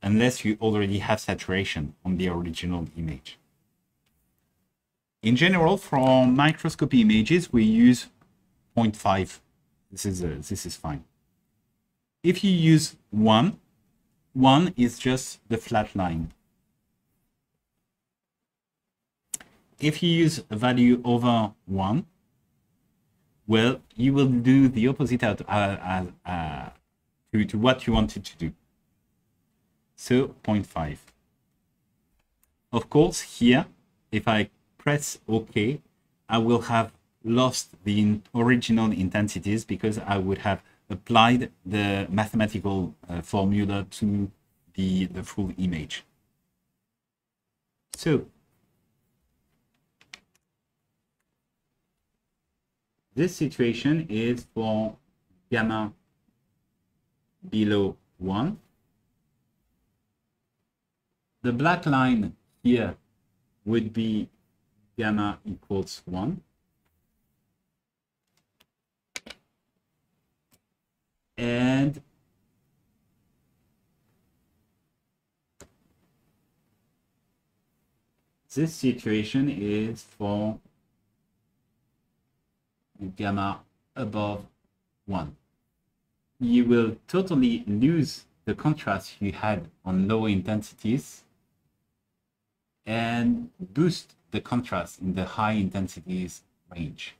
unless you already have saturation on the original image. In general, for microscopy images, we use 0.5. This is, a, this is fine if you use 1, 1 is just the flat line. If you use a value over 1, well, you will do the opposite uh, uh, uh, to, to what you wanted to do. So 0.5. Of course, here, if I press OK, I will have lost the original intensities because I would have applied the mathematical uh, formula to the, the full image. So, this situation is for gamma below 1. The black line here would be gamma equals 1. And this situation is for gamma above 1. You will totally lose the contrast you had on low intensities and boost the contrast in the high intensities range.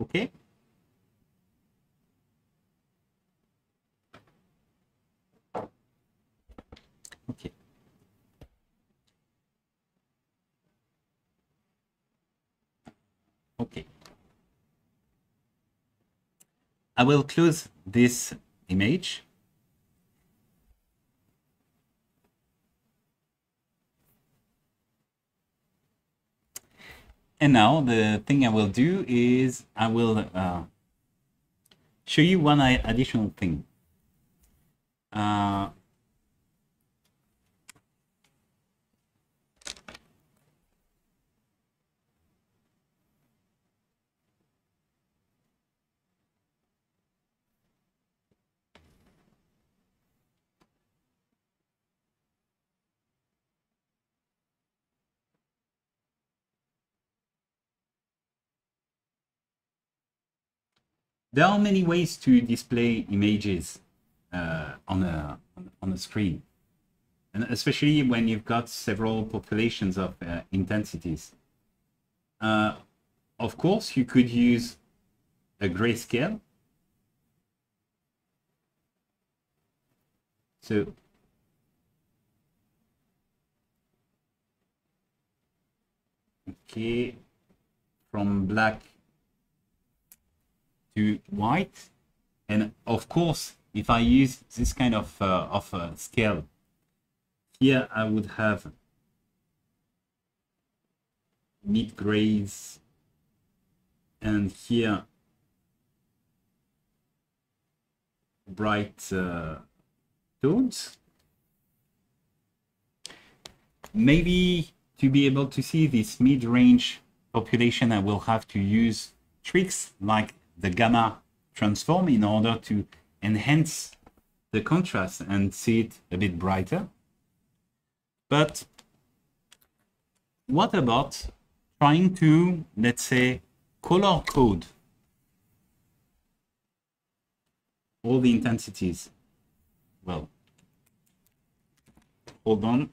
Okay. Okay. Okay. I will close this image And now the thing I will do is I will uh, show you one additional thing. Uh, there are many ways to display images uh, on a on a screen, and especially when you've got several populations of uh, intensities. Uh, of course, you could use a grayscale. So okay, from black to white. And of course, if I use this kind of, uh, of uh, scale, here I would have mid grays and here bright uh, tones. Maybe to be able to see this mid-range population, I will have to use tricks like the gamma transform in order to enhance the contrast and see it a bit brighter. But what about trying to, let's say, color code all the intensities? Well, hold on.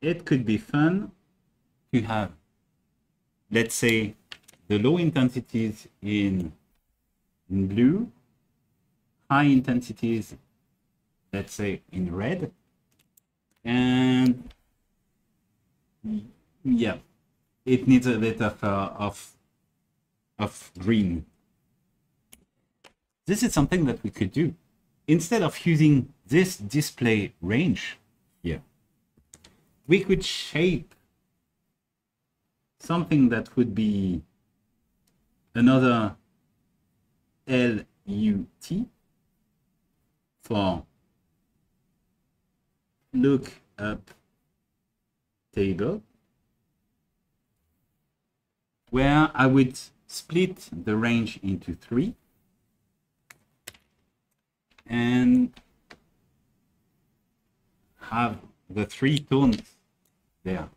It could be fun to have, let's say, the low intensities in, in blue, high intensities, let's say, in red, and yeah, it needs a bit of, uh, of, of green. This is something that we could do. Instead of using this display range here, we could shape something that would be another LUT for look up table where I would split the range into three and have the three tones there.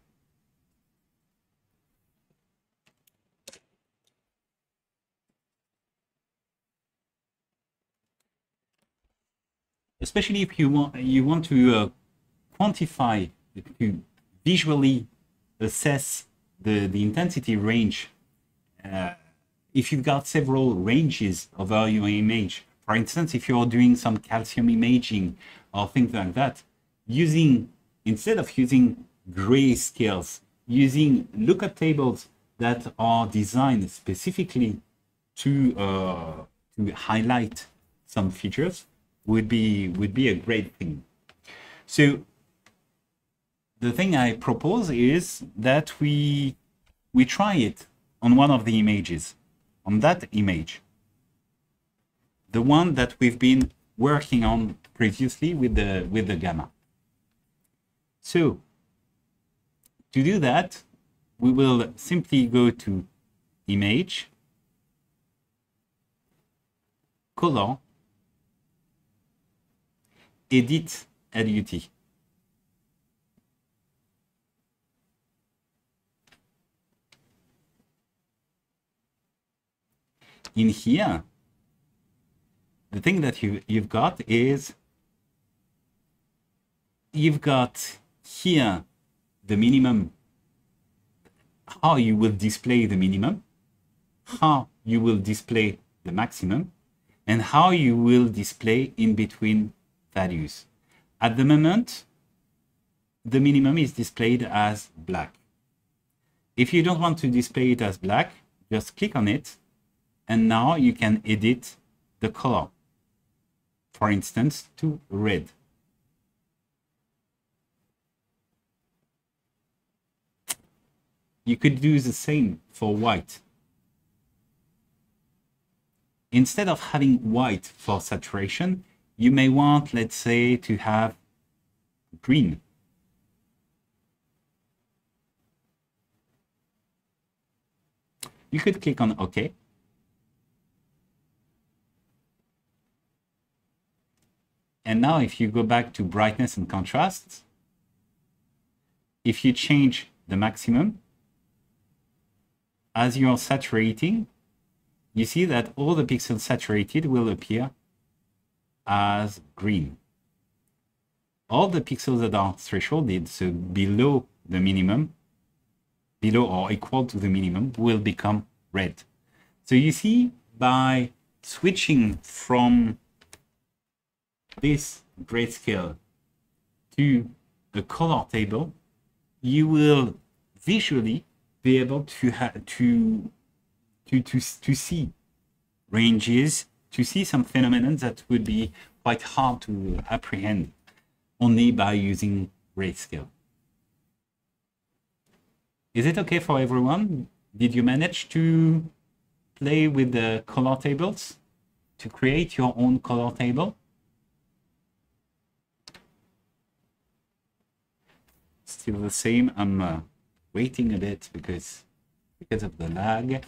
Especially if you want you want to uh, quantify to visually assess the the intensity range uh, if you've got several ranges of your image for instance if you're doing some calcium imaging or things like that using instead of using gray scales using lookup tables that are designed specifically to uh, to highlight some features would be would be a great thing. So the thing I propose is that we we try it on one of the images, on that image, the one that we've been working on previously with the with the gamma. So to do that, we will simply go to image, color, edit LUT. In here, the thing that you, you've got is you've got here the minimum, how you will display the minimum, how you will display the maximum, and how you will display in between values. At the moment, the minimum is displayed as black. If you don't want to display it as black, just click on it, and now you can edit the color. For instance, to red. You could do the same for white. Instead of having white for saturation, you may want, let's say, to have green. You could click on OK. And now if you go back to brightness and contrast, if you change the maximum, as you're saturating, you see that all the pixels saturated will appear as green. All the pixels that are thresholded, so below the minimum, below or equal to the minimum, will become red. So you see, by switching from this grayscale to a color table, you will visually be able to to to to to see ranges, to see some phenomena that would be quite hard to apprehend only by using grayscale. Is it okay for everyone? Did you manage to play with the color tables to create your own color table? Still the same. I'm uh, waiting a bit because because of the lag.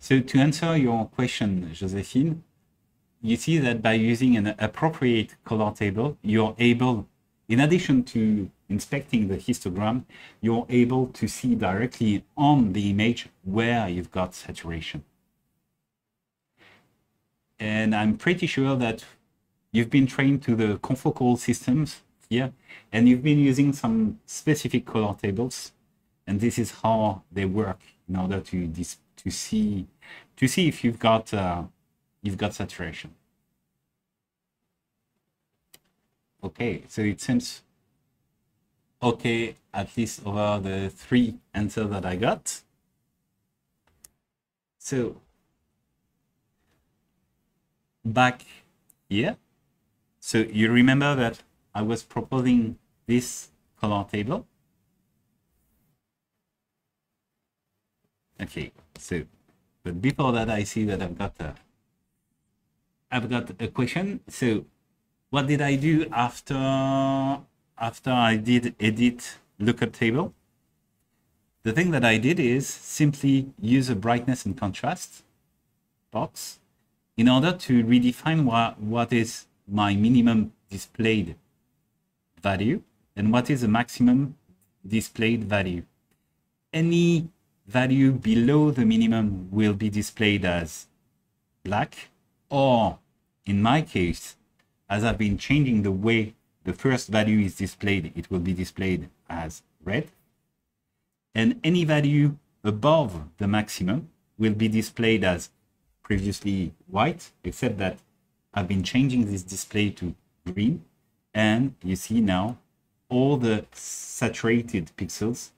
So to answer your question, Josephine, you see that by using an appropriate color table, you're able, in addition to inspecting the histogram, you're able to see directly on the image where you've got saturation. And I'm pretty sure that you've been trained to the confocal systems here, and you've been using some specific color tables, and this is how they work in order to display to see to see if you've got uh, you've got saturation. Okay, so it seems okay at least over the three answers that I got. So back here. So you remember that I was proposing this color table. Okay, so, but before that, I see that I've got a, I've got a question. So, what did I do after after I did edit lookup table? The thing that I did is simply use a brightness and contrast box in order to redefine what, what is my minimum displayed value and what is the maximum displayed value. Any value below the minimum will be displayed as black, or in my case, as I've been changing the way the first value is displayed, it will be displayed as red. And any value above the maximum will be displayed as previously white, except that I've been changing this display to green. And you see now all the saturated pixels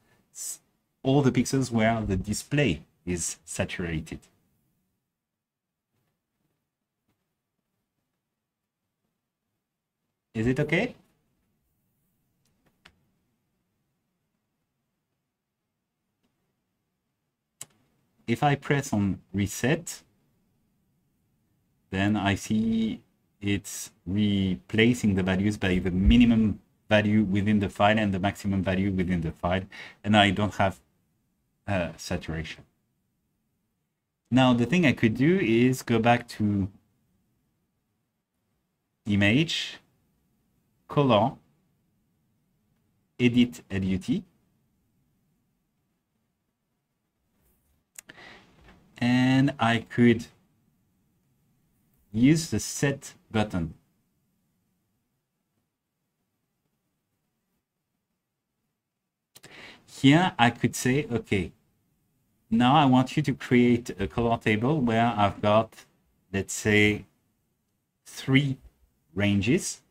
all the pixels where the display is saturated. Is it okay? If I press on reset, then I see it's replacing the values by the minimum value within the file and the maximum value within the file. And I don't have uh, saturation. Now, the thing I could do is go back to image, color, edit LUT. And I could use the set button. Here I could say, okay, now I want you to create a color table where I've got, let's say, three ranges.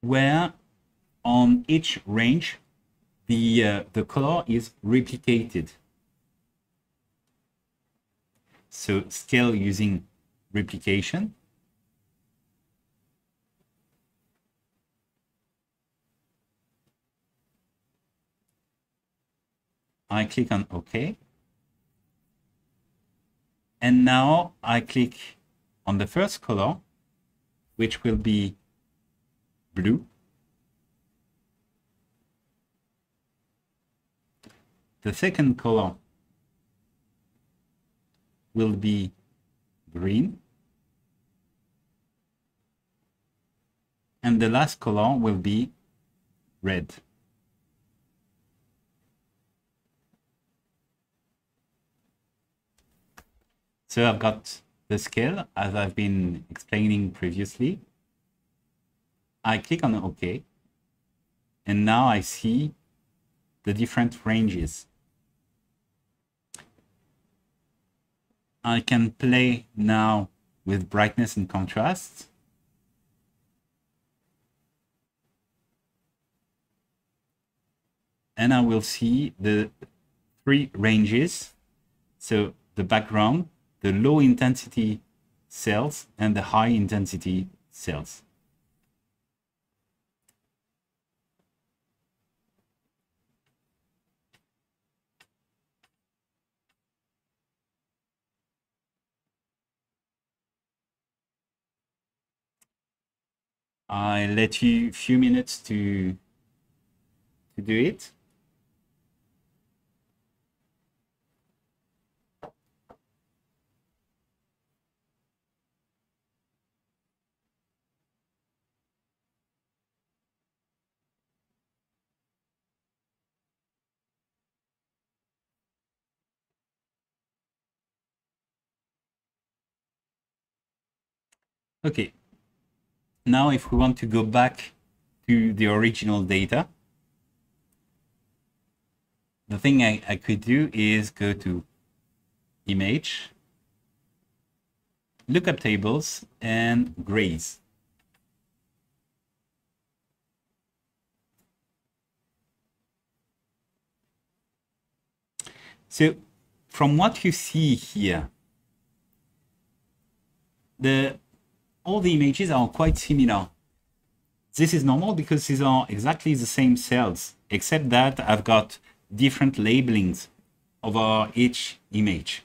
Where on each range, the, uh, the color is replicated. So scale using replication. I click on OK. And now I click on the first color, which will be blue. The second color will be green. And the last color will be red. So I've got the scale as I've been explaining previously. I click on OK. And now I see the different ranges. I can play now with brightness and contrast. And I will see the three ranges. So the background, the low intensity cells, and the high intensity cells. I let you a few minutes to to do it. Okay, now, if we want to go back to the original data, the thing I, I could do is go to image, lookup tables, and grays. So from what you see here, the all the images are quite similar. This is normal because these are exactly the same cells, except that I've got different labelings over each image.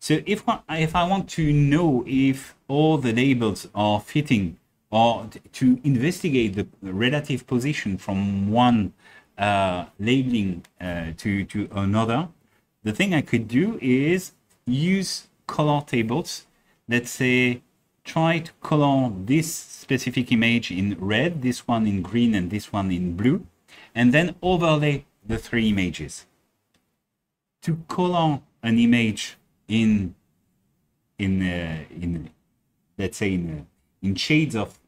So if, if I want to know if all the labels are fitting or to investigate the relative position from one uh, labeling uh, to, to another, the thing I could do is use color tables. Let's say try to color this specific image in red, this one in green, and this one in blue, and then overlay the three images. To color an image in in uh, in let's say in uh, in shades of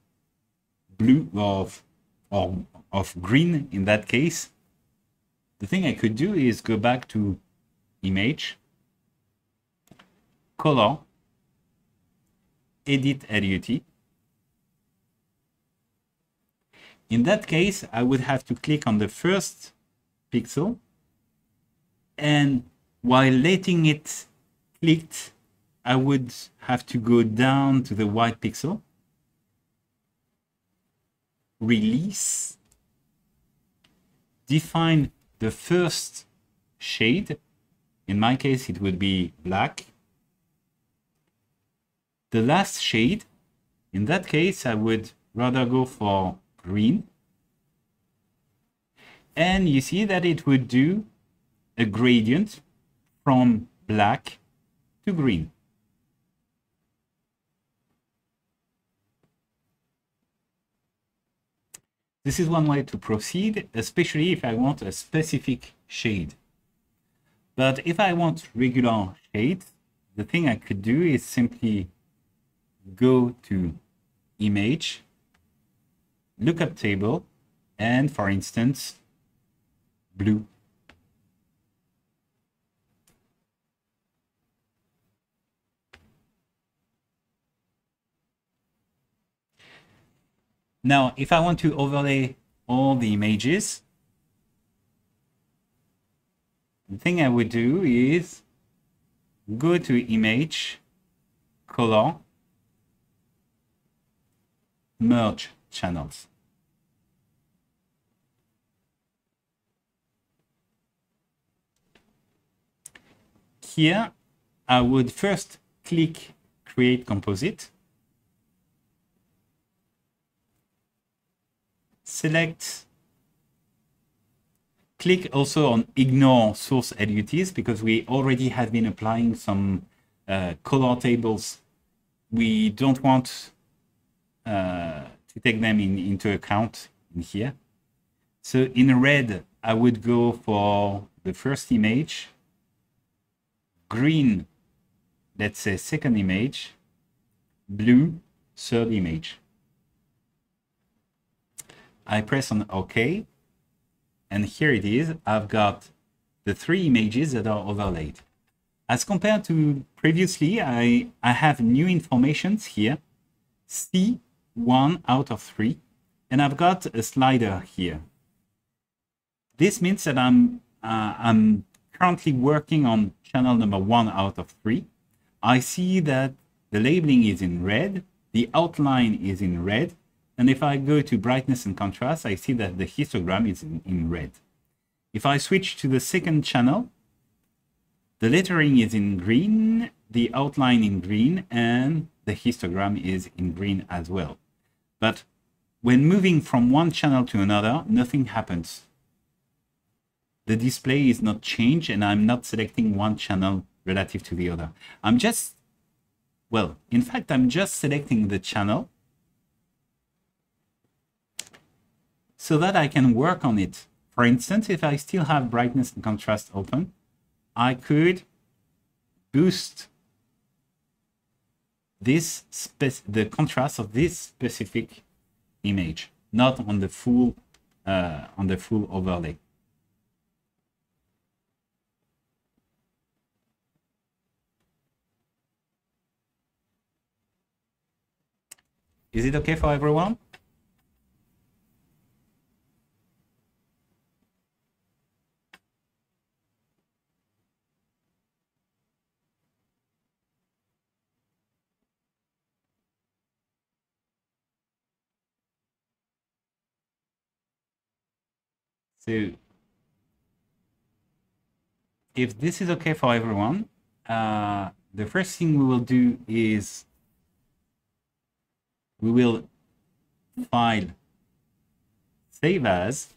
blue of or of green in that case, the thing I could do is go back to image, color, edit LUT. In that case, I would have to click on the first pixel and while letting it clicked, I would have to go down to the white pixel, release, define the first shade. In my case, it would be black. The last shade, in that case, I would rather go for green. And you see that it would do a gradient from black to green. This is one way to proceed, especially if I want a specific shade. But if I want regular shades, the thing I could do is simply go to image, lookup table, and for instance, blue. Now, if I want to overlay all the images, the thing I would do is go to image, color, merge channels. Here, I would first click Create Composite. Select, click also on Ignore Source LUTs because we already have been applying some uh, color tables, we don't want Uh, to take them in, into account in here. So in red, I would go for the first image, green, let's say second image, blue, third image. I press on OK, and here it is. I've got the three images that are overlaid. As compared to previously, I, I have new informations here, C one out of three, and I've got a slider here. This means that I'm, uh, I'm currently working on channel number one out of three. I see that the labeling is in red, the outline is in red, and if I go to brightness and contrast, I see that the histogram is in, in red. If I switch to the second channel, the lettering is in green, the outline in green, and the histogram is in green as well. But when moving from one channel to another, nothing happens. The display is not changed and I'm not selecting one channel relative to the other. I'm just, well, in fact, I'm just selecting the channel so that I can work on it. For instance, if I still have brightness and contrast open, I could boost this the contrast of this specific image, not on the full uh, on the full overlay. Is it okay for everyone? So if this is okay for everyone, uh, the first thing we will do is we will file save as.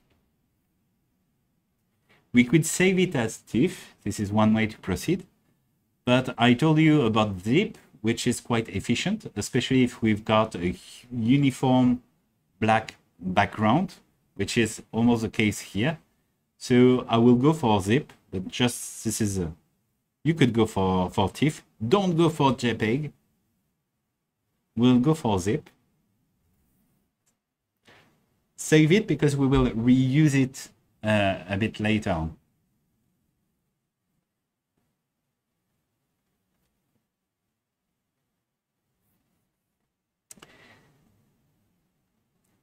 We could save it as TIFF. This is one way to proceed. But I told you about zip, which is quite efficient, especially if we've got a uniform black background which is almost the case here. So I will go for zip, but just this is a, you could go for, for TIFF. Don't go for JPEG. We'll go for zip. Save it because we will reuse it uh, a bit later on.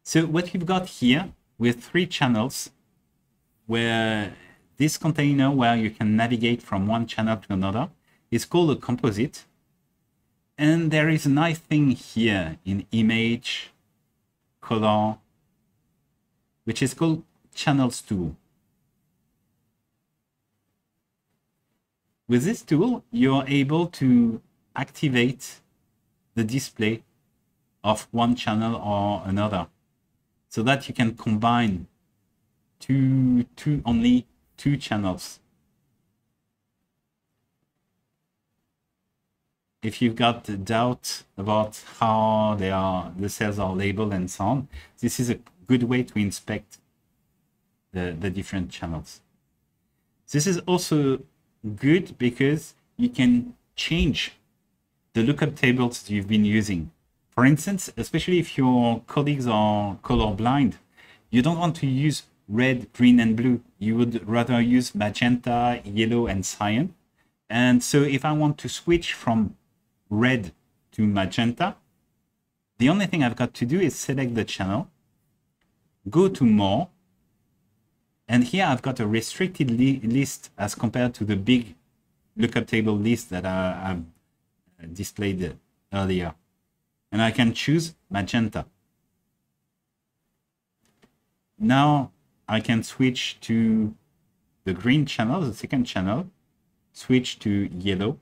So what you've got here with three channels where this container where you can navigate from one channel to another is called a composite. And there is a nice thing here in image, color, which is called channels tool. With this tool, you're able to activate the display of one channel or another so that you can combine two, two only two channels. If you've got doubt about how they are, the cells are labeled and so on, this is a good way to inspect the, the different channels. This is also good because you can change the lookup tables you've been using. For instance, especially if your colleagues are colorblind, you don't want to use red, green, and blue. You would rather use magenta, yellow, and cyan. And so if I want to switch from red to magenta, the only thing I've got to do is select the channel, go to more, and here I've got a restricted li list as compared to the big lookup table list that I, I displayed earlier and I can choose magenta. Now I can switch to the green channel, the second channel, switch to yellow,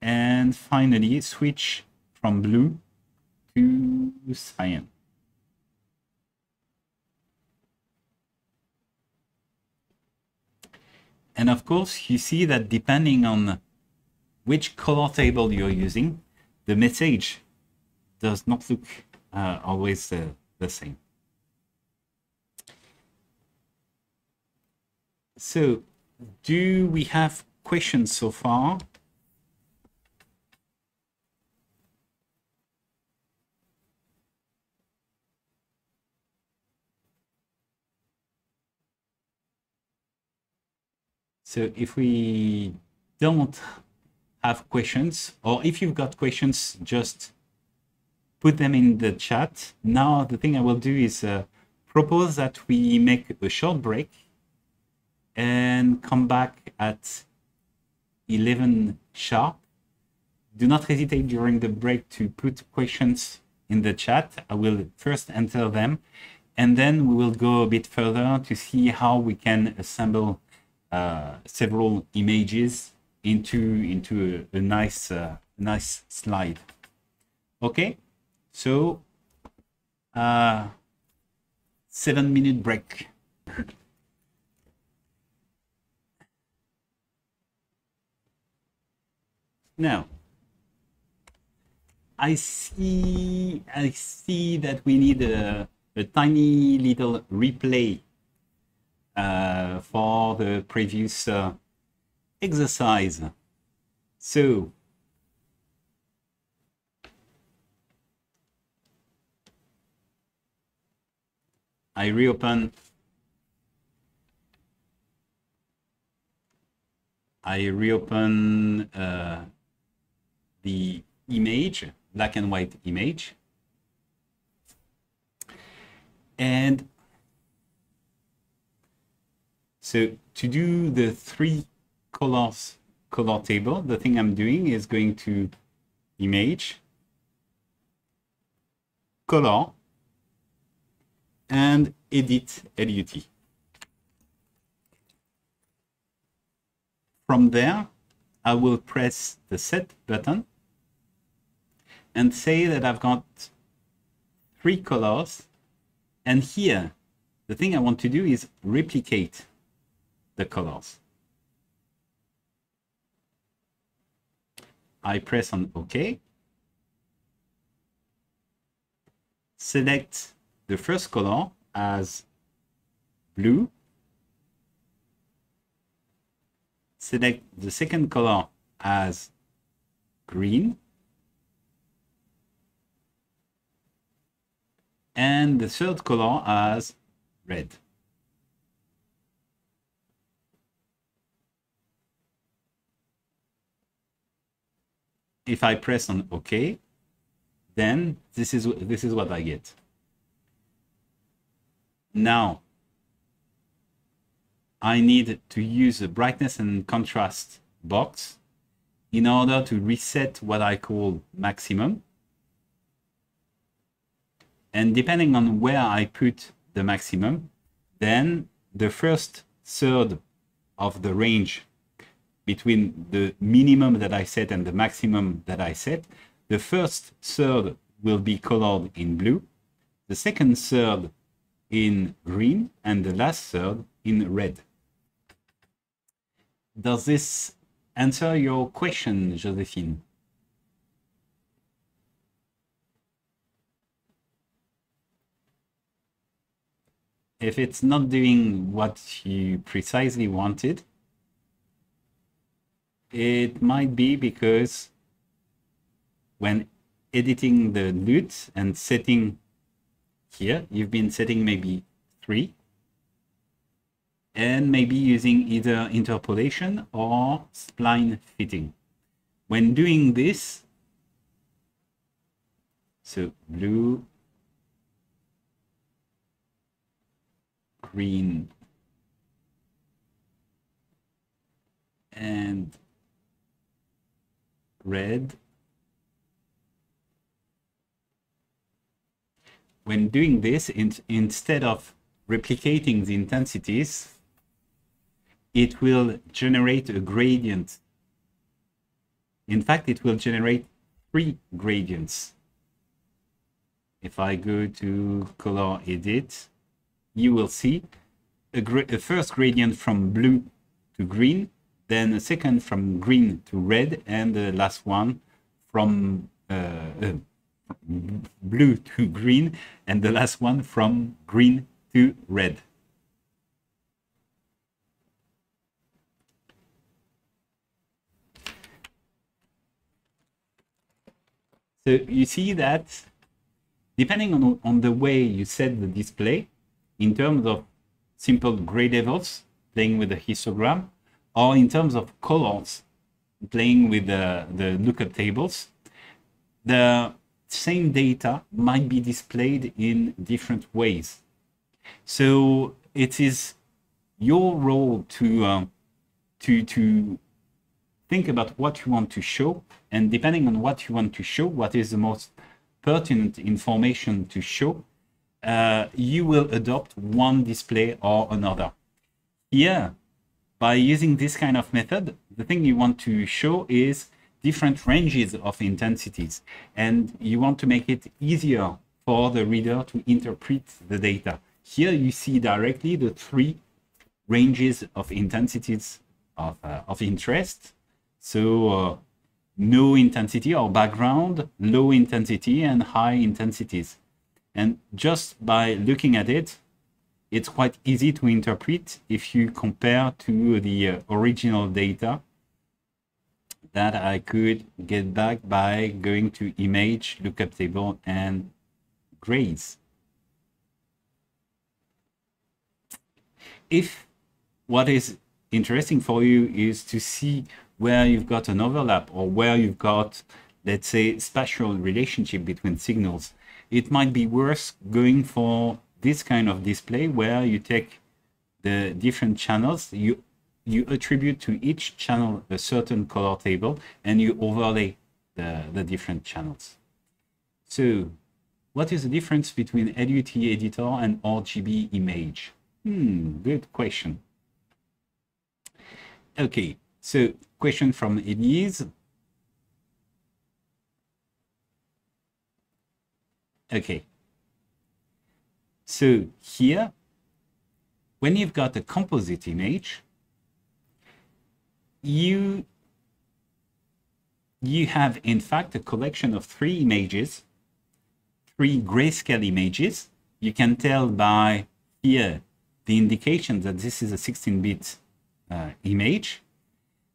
and finally switch from blue to cyan. And of course, you see that depending on which color table you're using, the message does not look uh, always uh, the same. So, do we have questions so far? So if we don't have questions, or if you've got questions, just put them in the chat. Now, the thing I will do is uh, propose that we make a short break and come back at 11 sharp. Do not hesitate during the break to put questions in the chat. I will first enter them, and then we will go a bit further to see how we can assemble uh, several images into into a, a nice uh, nice slide. Okay, so uh, seven minute break. now, I see I see that we need a, a tiny little replay uh, for the previous uh, exercise. So, I reopen I reopen uh, the image, black and white image. And so to do the three colors color table, the thing I'm doing is going to image, color, and edit LUT. From there, I will press the set button and say that I've got three colors. And here, the thing I want to do is replicate the colors. I press on OK. Select the first color as blue. Select the second color as green. And the third color as red. If I press on OK, then this is this is what I get. Now I need to use the brightness and contrast box in order to reset what I call maximum. And depending on where I put the maximum, then the first third of the range between the minimum that I set and the maximum that I set. The first third will be colored in blue, the second third in green, and the last third in red. Does this answer your question, Josephine? If it's not doing what you precisely wanted, it might be because when editing the LUT and setting here, you've been setting maybe three and maybe using either interpolation or spline fitting. When doing this, so blue, green, and red. When doing this, in, instead of replicating the intensities, it will generate a gradient. In fact, it will generate three gradients. If I go to color edit, you will see a, a first gradient from blue to green, then a second from green to red, and the last one from uh, uh, blue to green, and the last one from green to red. So you see that depending on, on the way you set the display, in terms of simple gray levels, playing with the histogram, or in terms of colors, playing with the, the lookup tables, the same data might be displayed in different ways. So it is your role to uh, to to think about what you want to show, and depending on what you want to show, what is the most pertinent information to show, uh, you will adopt one display or another. Here, by using this kind of method, the thing you want to show is different ranges of intensities, and you want to make it easier for the reader to interpret the data. Here you see directly the three ranges of intensities of, uh, of interest. So uh, no intensity or background, low intensity and high intensities. And just by looking at it, it's quite easy to interpret if you compare to the uh, original data that I could get back by going to image, lookup table, and grays. If what is interesting for you is to see where you've got an overlap or where you've got, let's say, spatial relationship between signals, it might be worth going for this kind of display where you take the different channels, you you attribute to each channel a certain color table and you overlay the, the different channels. So what is the difference between LUT editor and RGB image? Hmm, good question. Okay, so question from Elise. Okay. So here, when you've got a composite image, you you have in fact a collection of three images, three grayscale images. You can tell by here the indication that this is a 16-bit uh, image,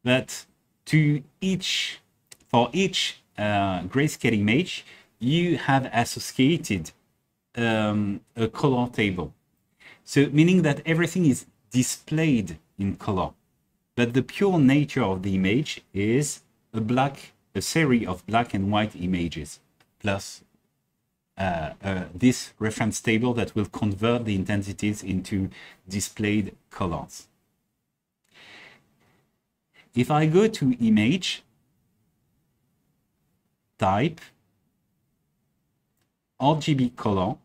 but to each for each uh, grayscale image, you have associated um, a color table. So meaning that everything is displayed in color. But the pure nature of the image is a black, a series of black and white images, plus uh, uh, this reference table that will convert the intensities into displayed colors. If I go to image, type, RGB color,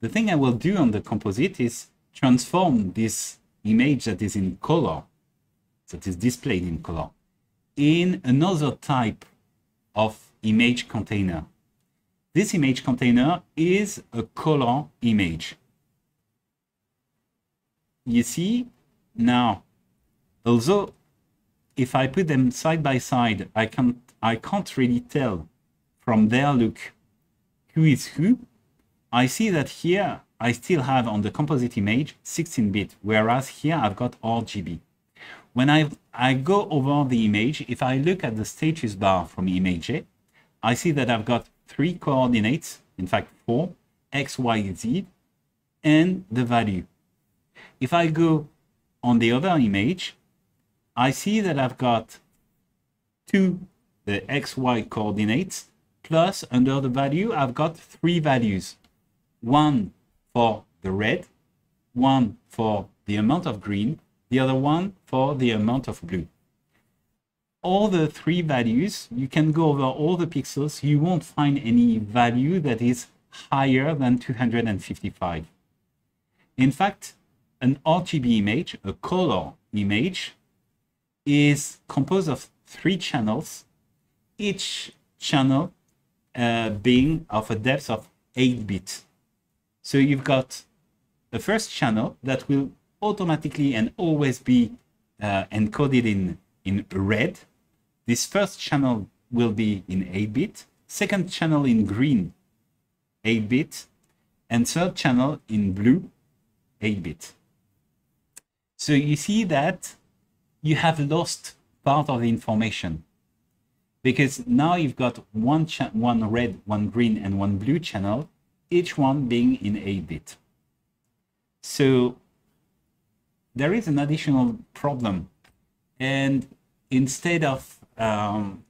the thing I will do on the composite is transform this image that is in color, that is displayed in color, in another type of image container. This image container is a color image. You see, now, although if I put them side by side, I can't, I can't really tell from their look who is who, I see that here I still have on the composite image 16-bit, whereas here I've got RGB. When I, I go over the image, if I look at the status bar from image A, I see that I've got three coordinates, in fact four, x, y, z, and the value. If I go on the other image, I see that I've got two, the xy coordinates, plus under the value, I've got three values. One for the red, one for the amount of green, the other one for the amount of blue. All the three values, you can go over all the pixels, you won't find any value that is higher than 255. In fact, an RGB image, a color image, is composed of three channels, each channel uh, being of a depth of 8 bits. So you've got the first channel that will automatically and always be uh, encoded in in red. This first channel will be in 8-bit, second channel in green, 8-bit, and third channel in blue, 8-bit. So you see that you have lost part of the information because now you've got one, one red, one green, and one blue channel, each one being in 8-bit. So there is an additional problem. And instead of um,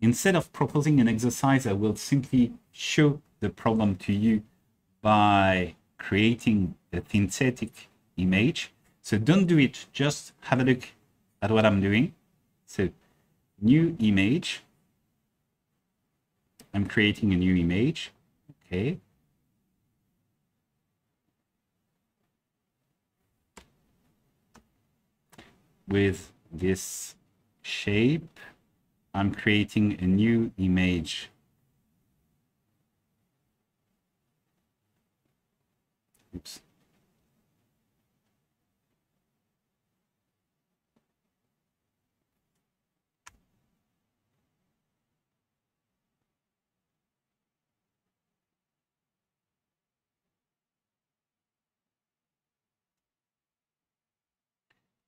instead of proposing an exercise, I will simply show the problem to you by creating a synthetic image. So don't do it, just have a look at what I'm doing. So new image. I'm creating a new image. Okay. With this shape, I'm creating a new image. Oops.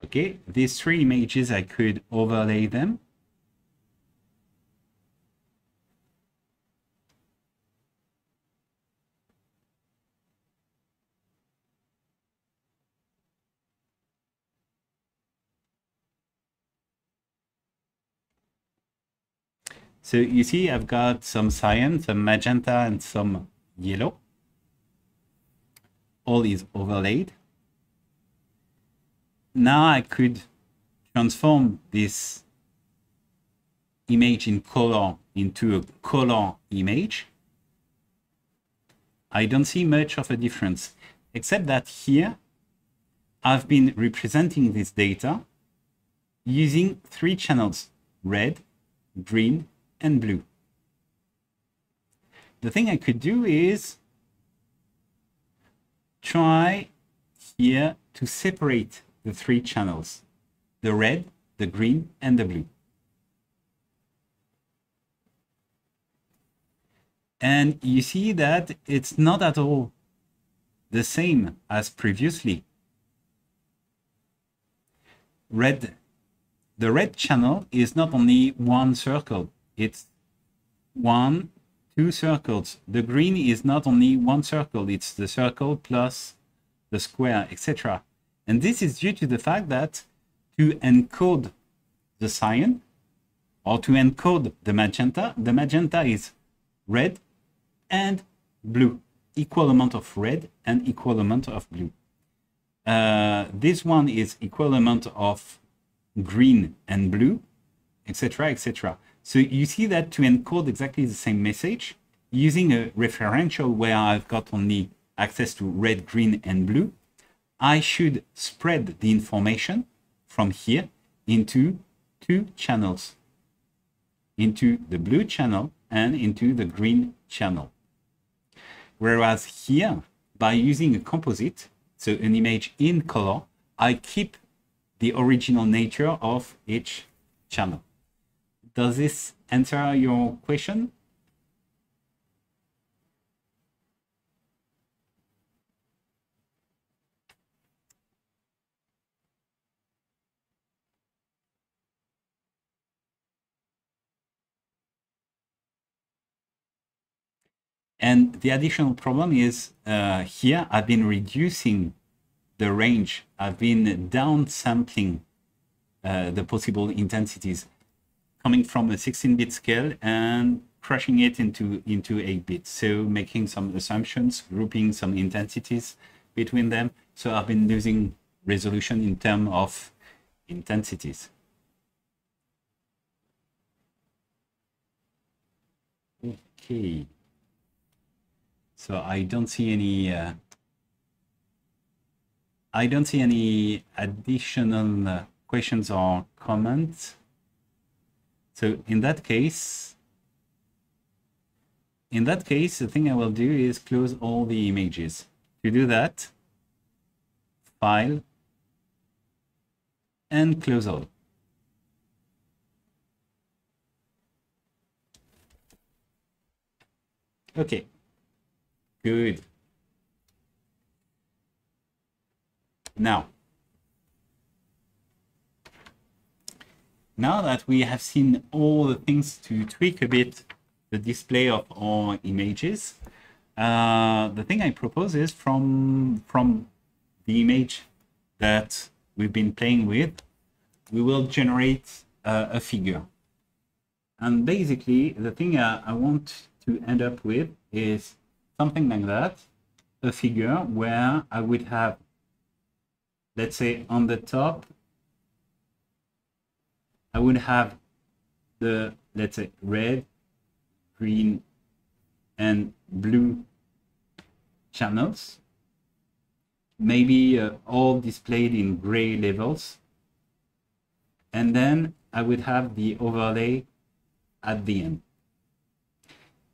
Okay, these three images, I could overlay them. So you see, I've got some cyan, some magenta, and some yellow. All is overlaid now I could transform this image in color into a color image. I don't see much of a difference, except that here I've been representing this data using three channels, red, green, and blue. The thing I could do is try here to separate the three channels, the red, the green, and the blue. And you see that it's not at all the same as previously. Red, the red channel is not only one circle, it's one, two circles. The green is not only one circle, it's the circle plus the square, etc. And this is due to the fact that to encode the cyan or to encode the magenta, the magenta is red and blue, equal amount of red and equal amount of blue. Uh, this one is equal amount of green and blue, etc., etc. So you see that to encode exactly the same message, using a referential where I've got only access to red, green, and blue, I should spread the information from here into two channels, into the blue channel and into the green channel. Whereas here, by using a composite, so an image in color, I keep the original nature of each channel. Does this answer your question? And the additional problem is uh, here I've been reducing the range. I've been downsampling uh, the possible intensities coming from a 16-bit scale and crushing it into, into 8 bits. So making some assumptions, grouping some intensities between them. So I've been losing resolution in terms of intensities. Okay. So I don't see any uh, I don't see any additional uh, questions or comments. So in that case, in that case, the thing I will do is close all the images. To do that, File, and close all. Okay good. Now, now that we have seen all the things to tweak a bit the display of our images, uh, the thing I propose is from, from the image that we've been playing with, we will generate uh, a figure. And basically, the thing I, I want to end up with is something like that, a figure where I would have, let's say on the top, I would have the, let's say red, green, and blue channels, maybe uh, all displayed in gray levels. And then I would have the overlay at the end.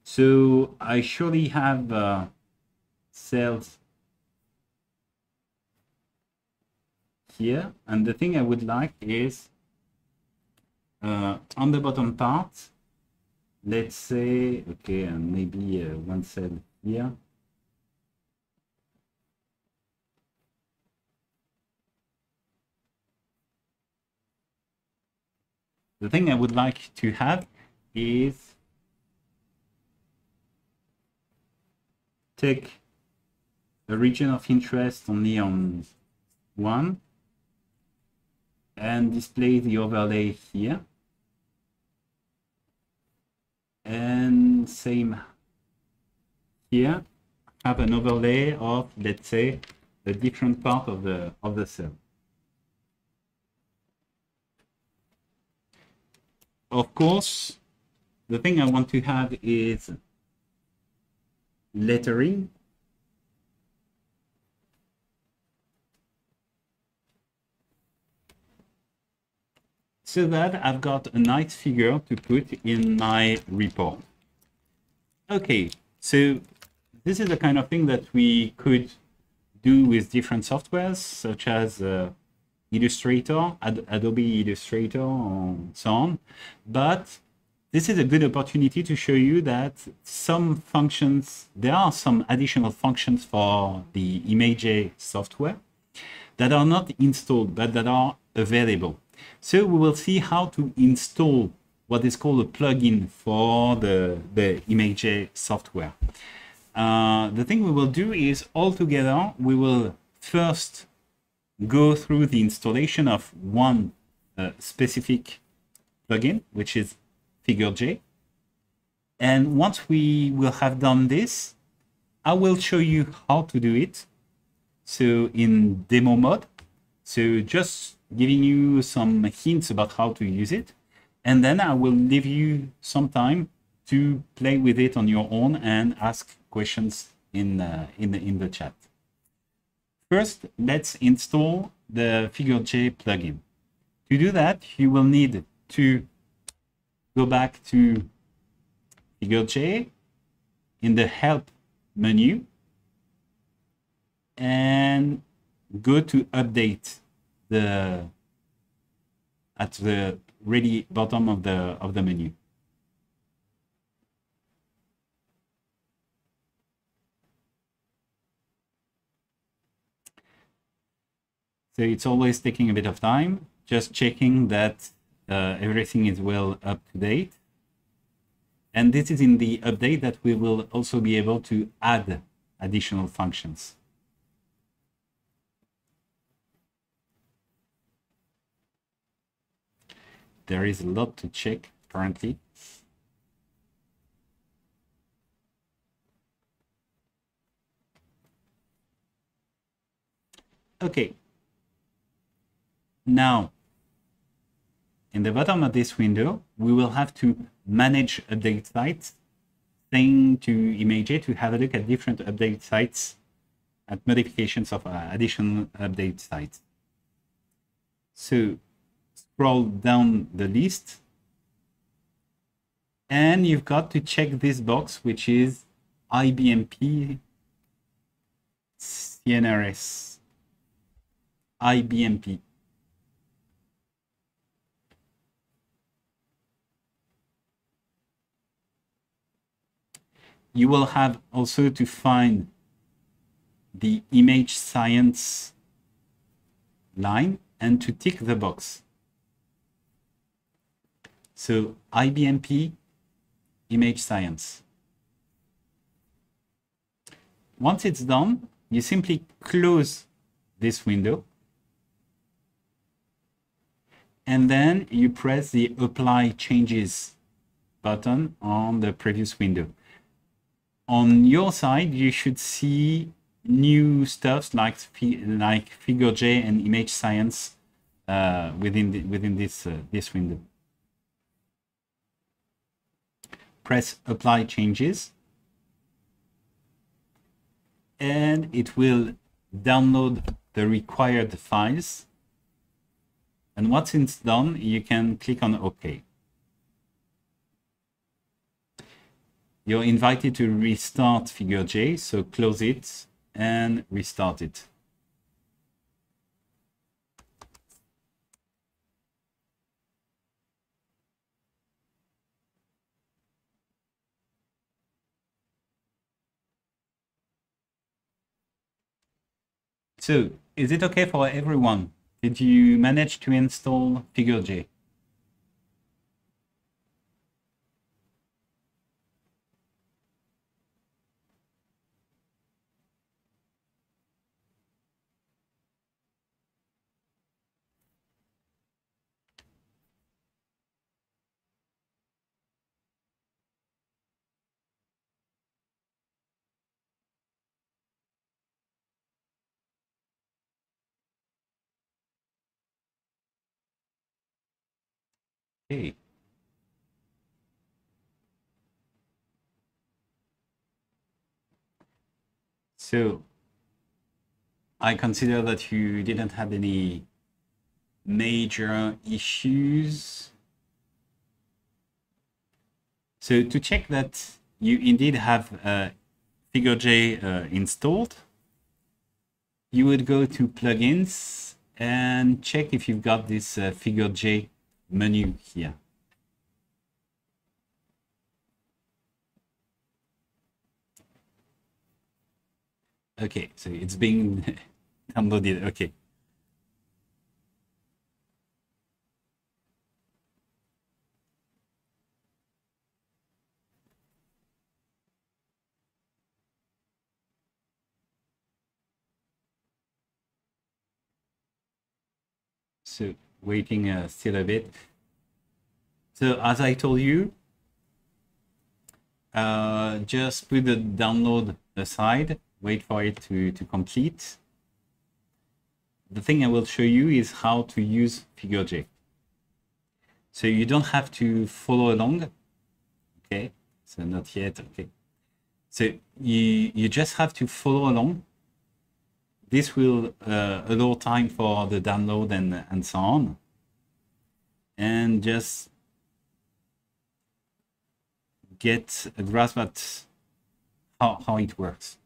So I surely have uh, cells here. And the thing I would like is uh, on the bottom part, let's say, okay, and maybe uh, one cell here. The thing I would like to have is take a region of interest only on one and display the overlay here. And same here, have an overlay of, let's say, a different part of the of the cell. Of course, the thing I want to have is lettering. So that I've got a nice figure to put in my report. Okay, so this is the kind of thing that we could do with different softwares, such as uh, Illustrator, Ad Adobe Illustrator, and so on. But this is a good opportunity to show you that some functions, there are some additional functions for the ImageJ software that are not installed, but that are available. So we will see how to install what is called a plugin for the, the ImageJ software. Uh, the thing we will do is all together, we will first go through the installation of one uh, specific plugin, which is FigureJ. And once we will have done this, I will show you how to do it. So in demo mode, so just giving you some hints about how to use it. And then I will leave you some time to play with it on your own and ask questions in, uh, in, the, in the chat. First, let's install the FigureJ plugin. To do that, you will need to go back to Figure J in the help menu and go to update the at the really bottom of the of the menu. So it's always taking a bit of time, just checking that uh, everything is well up to date. And this is in the update that we will also be able to add additional functions. There is a lot to check currently. Okay. Now, in the bottom of this window, we will have to manage update sites, saying to ImageJ to have a look at different update sites, at modifications of uh, additional update sites. So scroll down the list, and you've got to check this box, which is IBMP CNRS. IBMP. You will have also to find the image science line and to tick the box. So IBMP image science. Once it's done, you simply close this window and then you press the apply changes button on the previous window. On your side, you should see new stuff like like FigureJ and image science uh, within the, within this uh, this window. Press apply changes and it will download the required files and once it's done you can click on OK. You're invited to restart figure J so close it and restart it. So, is it okay for everyone? Did you manage to install FigureJ? Okay. So I consider that you didn't have any major issues. So to check that you indeed have uh, FigureJ uh, installed, you would go to plugins and check if you've got this uh, FigureJ menu here. Okay, so it's being downloaded. Okay. So waiting uh, still a bit. So as I told you, uh, just put the download aside, wait for it to, to complete. The thing I will show you is how to use FigureJ. So you don't have to follow along. Okay, so not yet, okay. So you, you just have to follow along this will uh, allow time for the download and, and so on. And just get a grasp at how, how it works.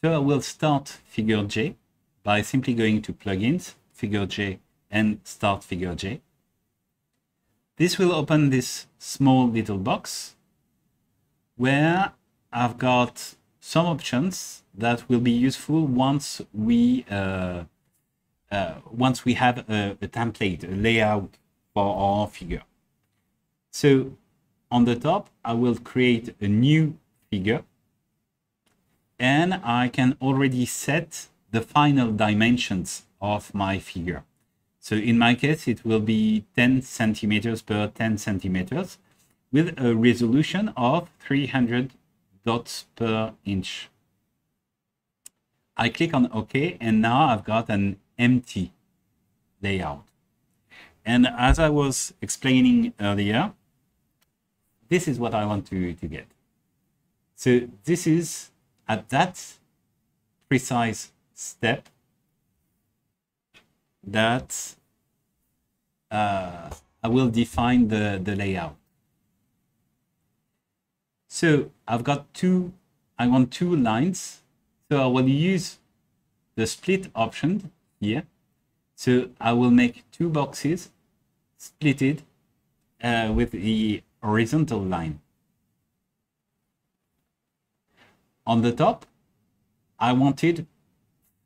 So I will start FigureJ by simply going to Plugins, FigureJ, and Start FigureJ. This will open this small little box where I've got some options that will be useful once we uh, uh, once we have a, a, template, a layout for our figure. So on the top, I will create a new figure and I can already set the final dimensions of my figure. So in my case, it will be 10 centimeters per 10 centimeters with a resolution of 300 dots per inch. I click on OK, and now I've got an empty layout. And as I was explaining earlier, this is what I want to, to get. So this is at that precise step that uh, I will define the, the layout. So I've got two, I want two lines so I will use the split option here. So I will make two boxes splitted uh, with the horizontal line. On the top, I wanted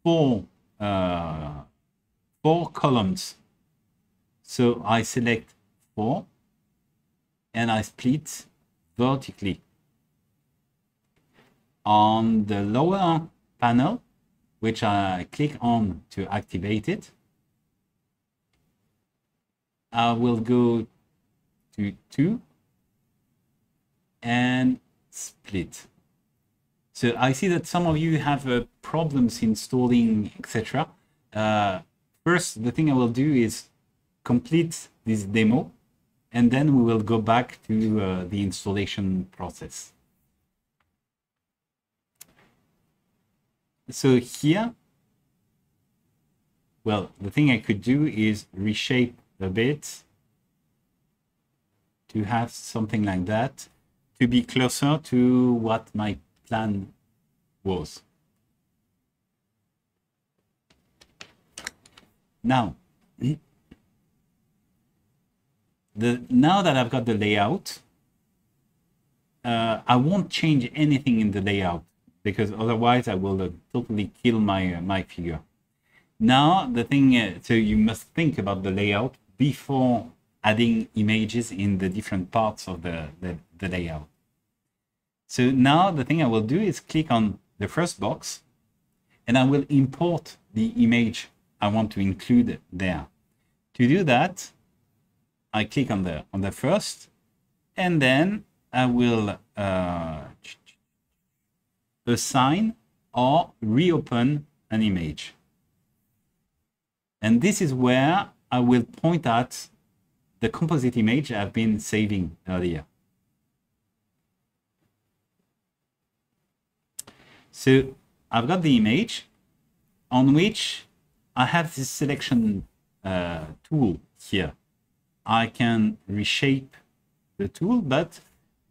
four, uh, four columns. So I select four and I split vertically. On the lower panel, which I click on to activate it, I will go to two and split. So I see that some of you have uh, problems installing, etc. Uh, first, the thing I will do is complete this demo, and then we will go back to uh, the installation process. So here, well, the thing I could do is reshape a bit to have something like that to be closer to what my plan was. Now, the now that I've got the layout, uh, I won't change anything in the layout because otherwise I will uh, totally kill my uh, my figure. Now the thing, uh, so you must think about the layout before adding images in the different parts of the, the, the layout. So now the thing I will do is click on the first box and I will import the image I want to include there. To do that, I click on the on the first and then I will uh, assign or reopen an image. And this is where I will point at the composite image I've been saving earlier. So I've got the image on which I have this selection uh, tool here. I can reshape the tool, but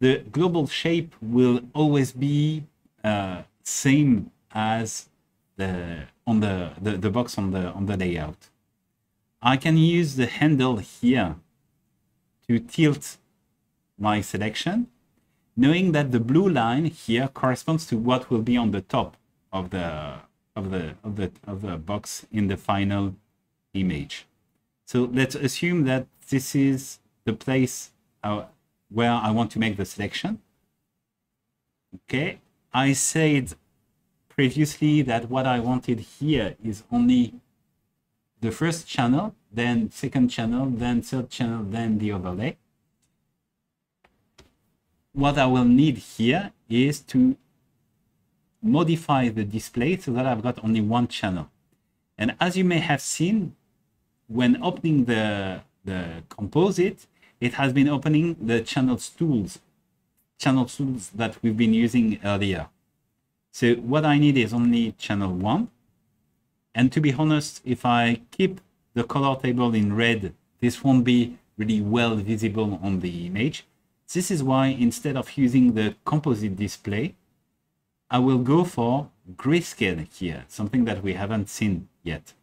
the global shape will always be uh, same as the on the, the, the box on the on the layout. I can use the handle here to tilt my selection, knowing that the blue line here corresponds to what will be on the top of the of the of the of the box in the final image. So let's assume that this is the place uh, where I want to make the selection. Okay, I said previously that what I wanted here is only the first channel, then second channel, then third channel, then the overlay. What I will need here is to modify the display so that I've got only one channel. And as you may have seen, when opening the, the composite, it has been opening the channels tools channel tools that we've been using earlier. So what I need is only channel one. And to be honest, if I keep the color table in red, this won't be really well visible on the image. This is why instead of using the composite display, I will go for grayscale here, something that we haven't seen yet.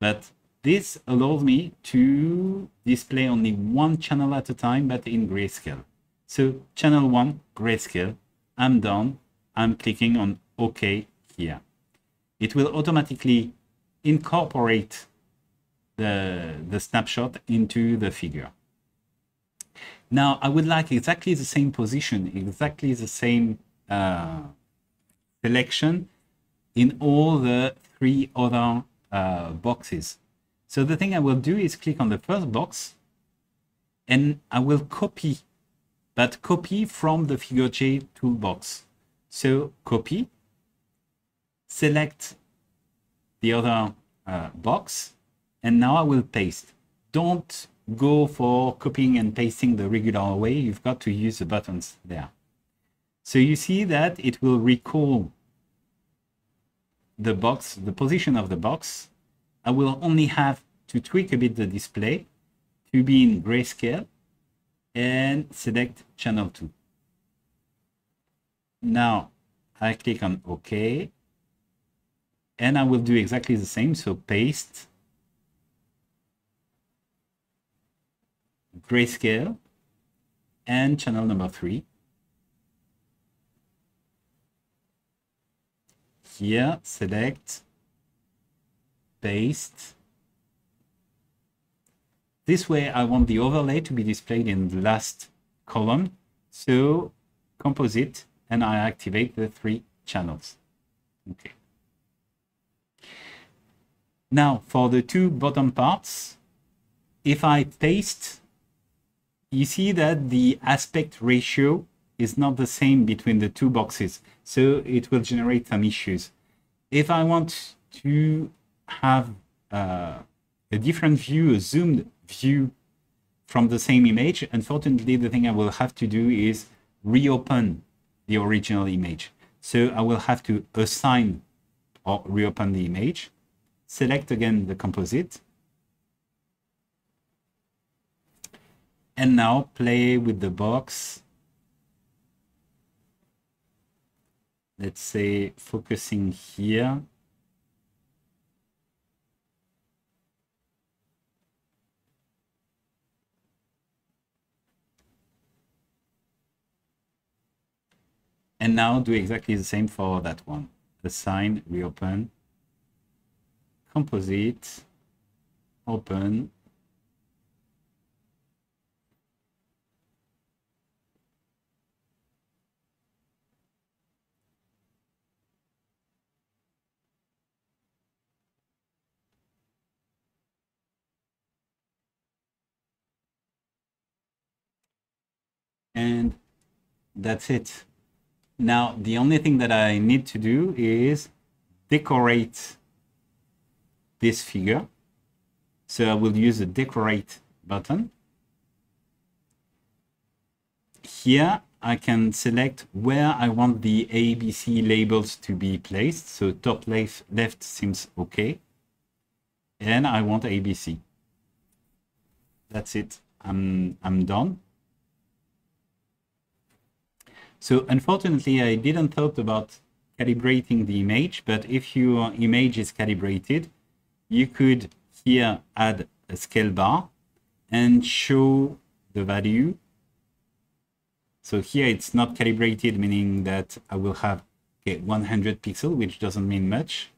But this allows me to display only one channel at a time, but in grayscale. So channel one, grayscale, I'm done. I'm clicking on OK here. It will automatically incorporate the, the snapshot into the figure. Now, I would like exactly the same position, exactly the same uh, selection in all the three other uh, boxes. So the thing I will do is click on the first box and I will copy but copy from the FigureJ toolbox. So copy, select the other uh, box, and now I will paste. Don't go for copying and pasting the regular way. You've got to use the buttons there. So you see that it will recall the box, the position of the box. I will only have to tweak a bit the display to be in grayscale and select channel 2. Now I click on OK and I will do exactly the same. So paste, grayscale, and channel number 3. here, select, paste. This way I want the overlay to be displayed in the last column. So composite and I activate the three channels. Okay. Now for the two bottom parts, if I paste, you see that the aspect ratio is not the same between the two boxes. So it will generate some issues. If I want to have uh, a different view, a zoomed view from the same image, unfortunately, the thing I will have to do is reopen the original image. So I will have to assign or reopen the image, select again the composite, and now play with the box. Let's say focusing here. And now do exactly the same for that one. Assign, reopen, composite, open, and that's it. Now, the only thing that I need to do is decorate this figure. So I will use the decorate button. Here, I can select where I want the ABC labels to be placed. So top left, left seems okay. And I want ABC. That's it. I'm, I'm done. So unfortunately, I didn't thought about calibrating the image, but if your image is calibrated, you could here add a scale bar and show the value. So here it's not calibrated, meaning that I will have okay, 100 pixel, which doesn't mean much,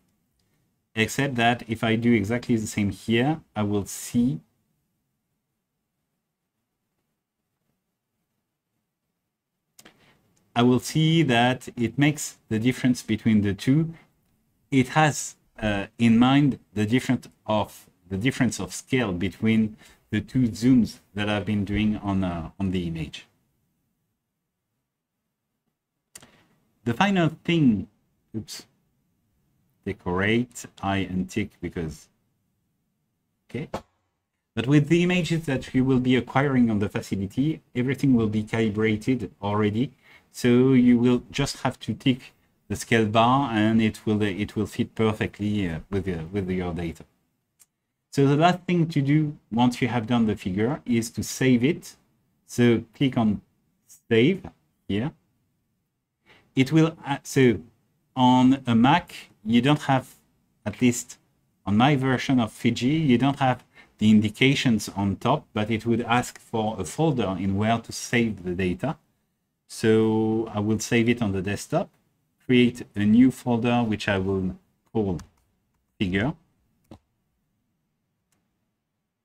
except that if I do exactly the same here, I will see I will see that it makes the difference between the two. It has uh, in mind the difference of the difference of scale between the two zooms that I've been doing on uh, on the image. The final thing, oops, decorate, I and tick because, okay. But with the images that you will be acquiring on the facility, everything will be calibrated already so you will just have to tick the scale bar and it will it will fit perfectly uh, with your, with your data. So the last thing to do once you have done the figure is to save it. So click on save here. It will uh, so on a Mac you don't have at least on my version of Fiji you don't have the indications on top, but it would ask for a folder in where to save the data. So I will save it on the desktop, create a new folder, which I will call figure,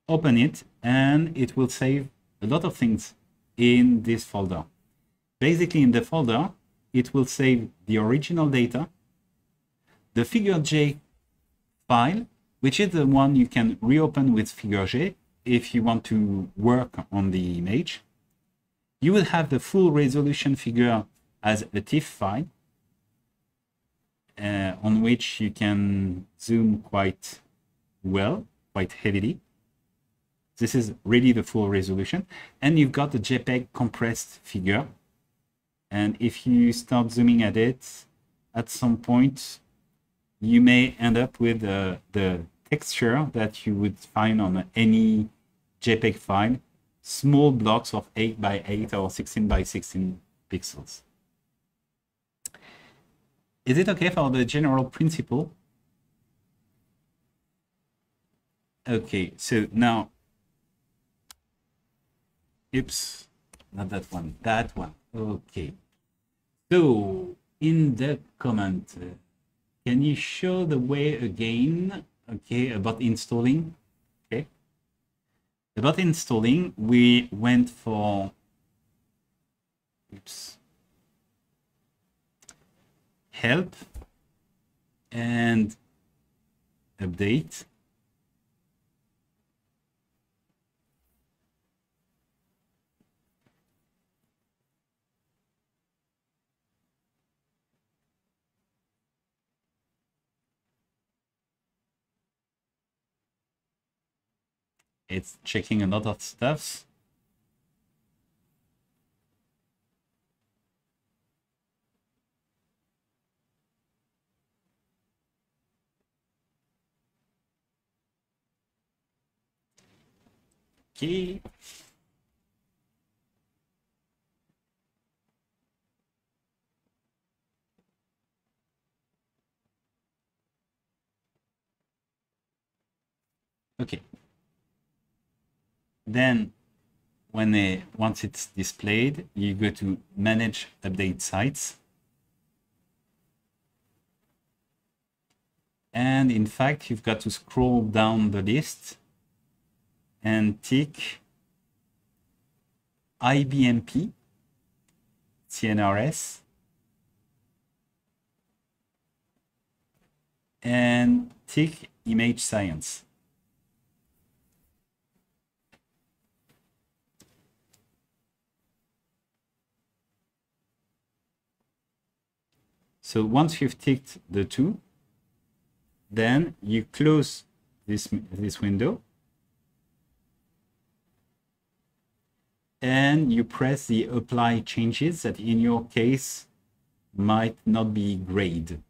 open it, and it will save a lot of things in this folder. Basically, in the folder, it will save the original data, the FigureJ file, which is the one you can reopen with FigureJ if you want to work on the image you will have the full resolution figure as a TIFF file uh, on which you can zoom quite well, quite heavily. This is really the full resolution. And you've got the JPEG compressed figure. And if you start zooming at it, at some point, you may end up with uh, the texture that you would find on any JPEG file small blocks of 8 by 8 or 16 by 16 pixels. Is it okay for the general principle? Okay, so now, oops, not that one, that one. Okay. So in the comment, can you show the way again? Okay, about installing. About installing, we went for oops, help and update. It's checking a lot of stuffs. Okay. Okay. Then when it, once it's displayed, you go to manage update sites. And in fact, you've got to scroll down the list and tick IBMP, CNRS, and tick image science. So once you've ticked the two, then you close this, this window and you press the apply changes that in your case might not be grayed.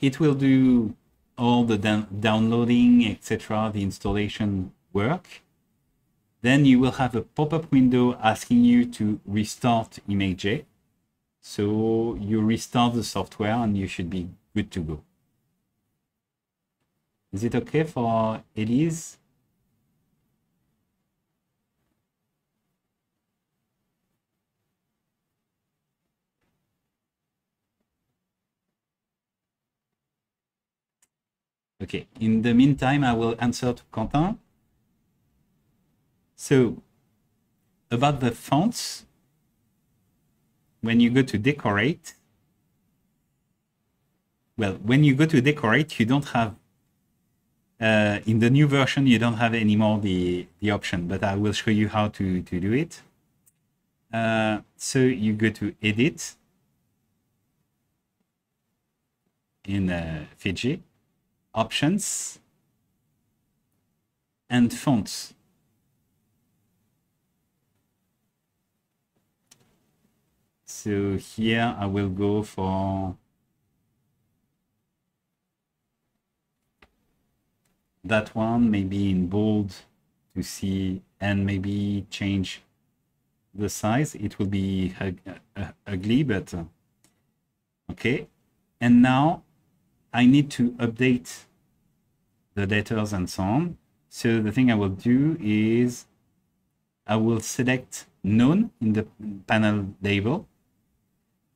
It will do all the downloading, etc., the installation work. Then you will have a pop-up window asking you to restart ImageJ. So you restart the software and you should be good to go. Is it okay for Elise? Okay, in the meantime, I will answer to Quentin. So, about the fonts, when you go to decorate, well, when you go to decorate, you don't have uh, in the new version, you don't have anymore the, the option, but I will show you how to, to do it. Uh, so you go to Edit in uh, Fiji, Options, and Fonts. So here I will go for that one maybe in bold to see and maybe change the size. It will be ugly but uh, okay. And now I need to update the letters and so on. So the thing I will do is I will select none in the panel label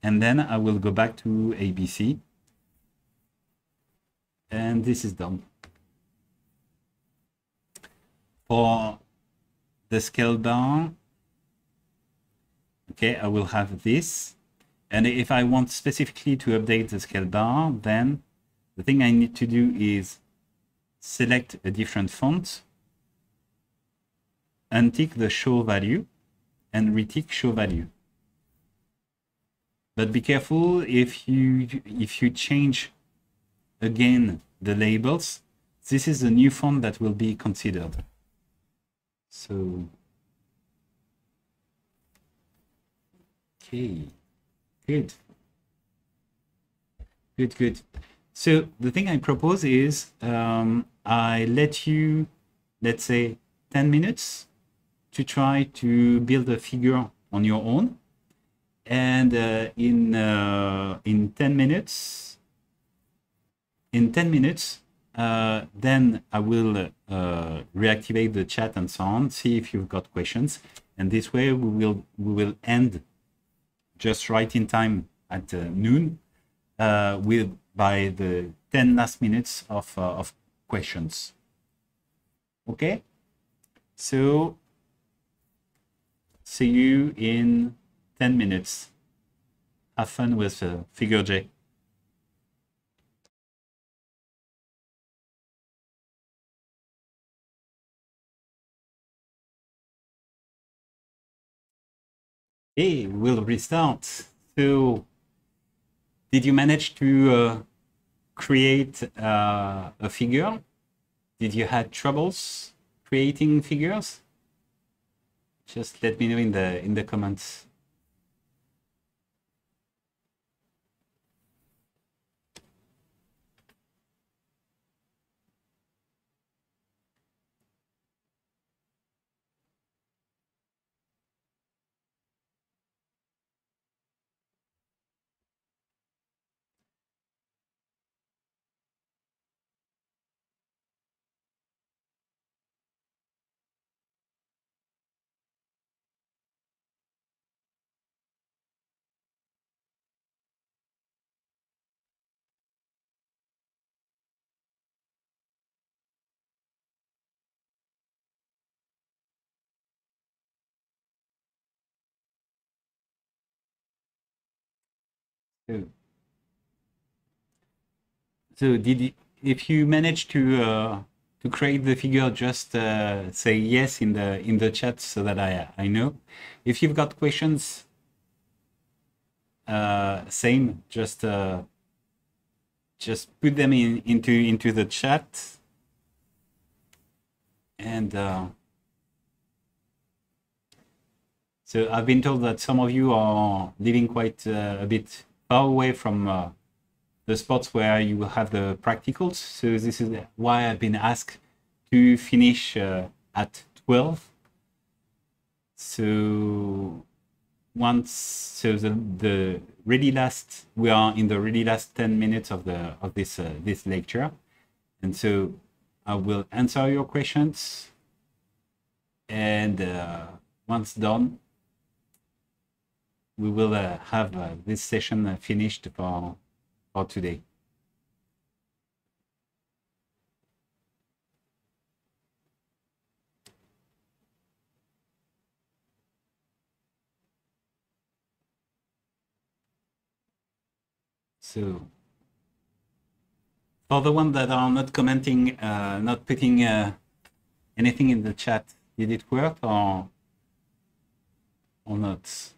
and then I will go back to ABC and this is done for the scale bar, okay, I will have this. And if I want specifically to update the scale bar, then the thing I need to do is select a different font, untick the show value, and retick show value. But be careful if you if you change again the labels, this is a new font that will be considered. So, okay, good. Good, good. So the thing I propose is um, I let you, let's say, 10 minutes to try to build a figure on your own. And uh, in, uh, in 10 minutes, in 10 minutes, uh, then I will uh, reactivate the chat and so on, see if you've got questions. And this way we will, we will end just right in time at uh, noon uh, with by the 10 last minutes of, of questions. Okay, so see you in 10 minutes. Have fun with uh, FigureJ. Hey, we'll restart. So, did you manage to uh, create uh, a figure? Did you had troubles creating figures? Just let me know in the in the comments. So, did if you manage to uh, to create the figure, just uh, say yes in the in the chat so that I I know. If you've got questions, uh, same. Just uh, just put them in into into the chat, and uh, so I've been told that some of you are living quite uh, a bit far away from uh, the spots where you will have the practicals. So this is why I've been asked to finish uh, at 12. So once, so the, the really last, we are in the really last 10 minutes of the of this uh, this lecture. And so I will answer your questions. And uh, once done, we will uh, have uh, this session uh, finished for, for today. So, for the ones that are not commenting, uh, not putting uh, anything in the chat, did it work or, or not?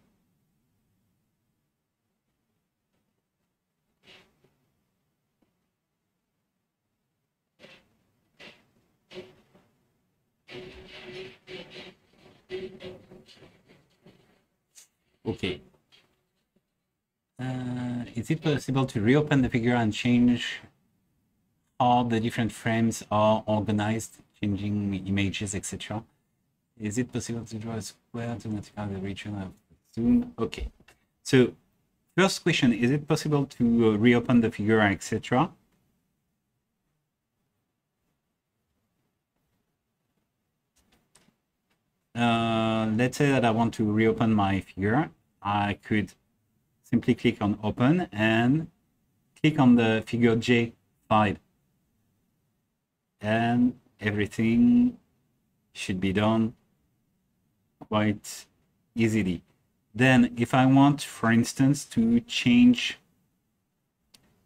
Okay. Uh, is it possible to reopen the figure and change how the different frames are organized, changing images, etc.? Is it possible to draw a square to multiply the region of zoom? Okay. So, first question, is it possible to uh, reopen the figure, etc.? Uh, let's say that I want to reopen my figure. I could simply click on open and click on the FigureJ file. And everything should be done quite easily. Then if I want, for instance, to change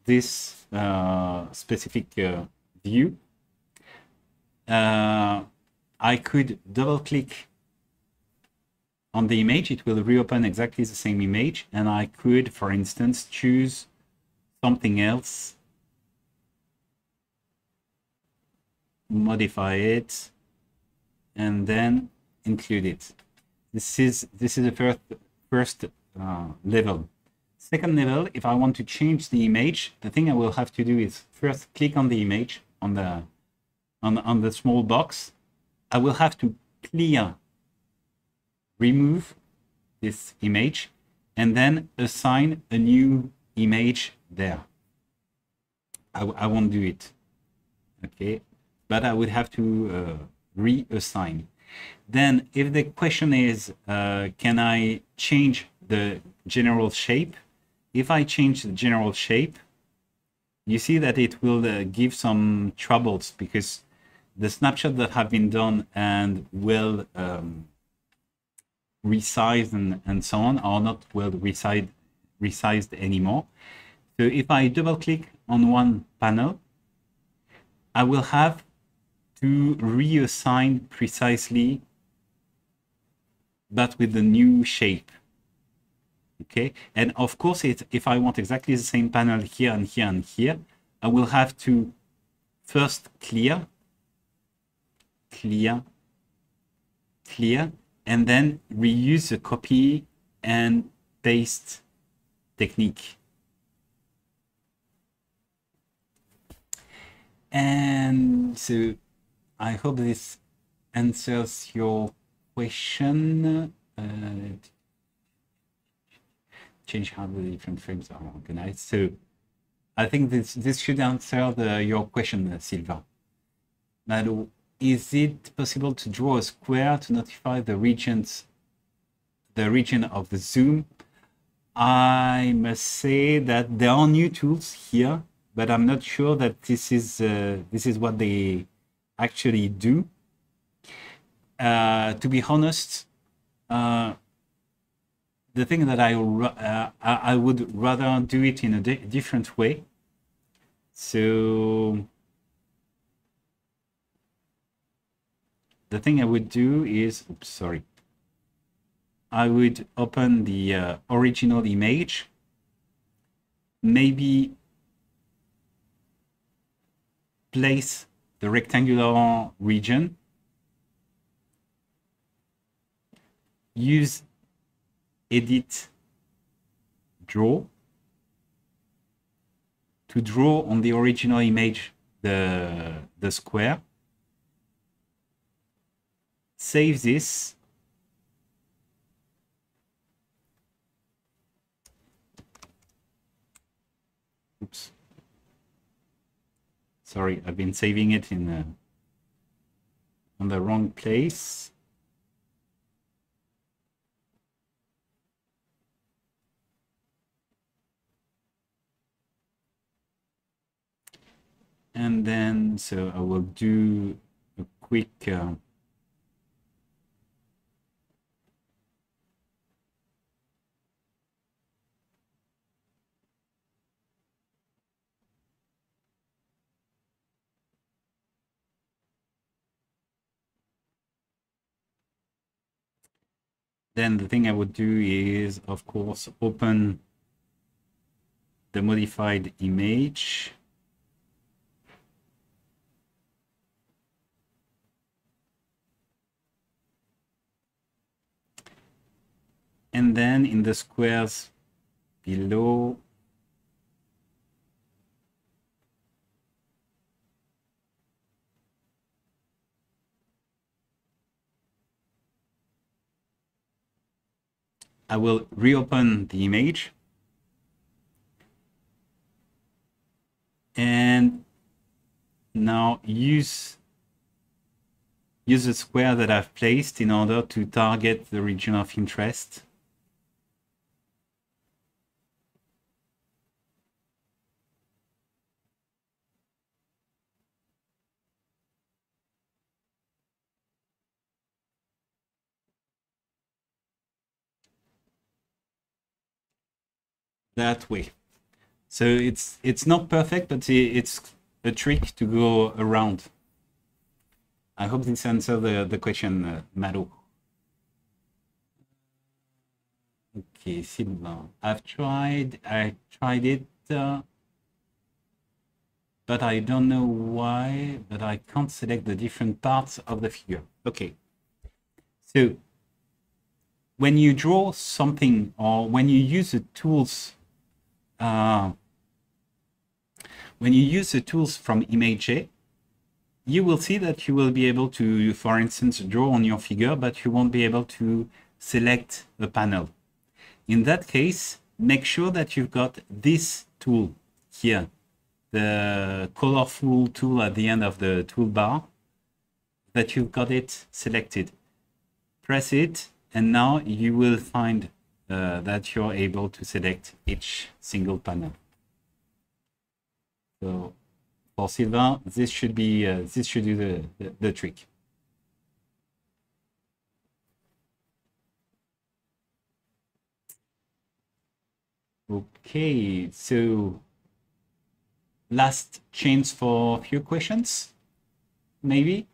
this uh, specific uh, view, uh, I could double click on the image, it will reopen exactly the same image. And I could, for instance, choose something else, modify it, and then include it. This is this is the first first uh, level. Second level, if I want to change the image, the thing I will have to do is first click on the image on the on on the small box. I will have to clear remove this image and then assign a new image there. I, I won't do it, okay? But I would have to uh, reassign. Then if the question is, uh, can I change the general shape, if I change the general shape, you see that it will uh, give some troubles because the snapshot that have been done and will um, resize and, and so on are not well resized, resized anymore. So if I double click on one panel, I will have to reassign precisely but with the new shape. Okay, and of course, it, if I want exactly the same panel here and here and here, I will have to first clear, clear, clear, and then reuse the copy and paste technique. And so I hope this answers your question. Uh, change how the different frames are organized. So I think this this should answer the, your question, Silva. Now, is it possible to draw a square to notify the regions, the region of the zoom? I must say that there are new tools here, but I'm not sure that this is uh, this is what they actually do. Uh, to be honest, uh, the thing that I uh, I would rather do it in a di different way. So the thing I would do is, oops, sorry. I would open the uh, original image, maybe place the rectangular region, use edit draw to draw on the original image the, the square save this. Oops. Sorry, I've been saving it in the, on the wrong place. And then, so I will do a quick uh, then the thing I would do is, of course, open the modified image. And then in the squares below, I will reopen the image. And now use, use the square that I've placed in order to target the region of interest. That way. So it's it's not perfect, but it's a trick to go around. I hope this answers the, the question, uh. Okay, Sylvain. I've tried, I tried it, uh, but I don't know why, but I can't select the different parts of the figure. Okay. So when you draw something or when you use the tools uh, when you use the tools from ImageJ, you will see that you will be able to, for instance, draw on your figure, but you won't be able to select a panel. In that case, make sure that you've got this tool here, the colorful tool at the end of the toolbar, that you've got it selected. Press it, and now you will find uh, that you're able to select each single panel. So for Sylvain, this should be uh, this should do the, the, the trick. Okay, so last chance for a few questions, maybe?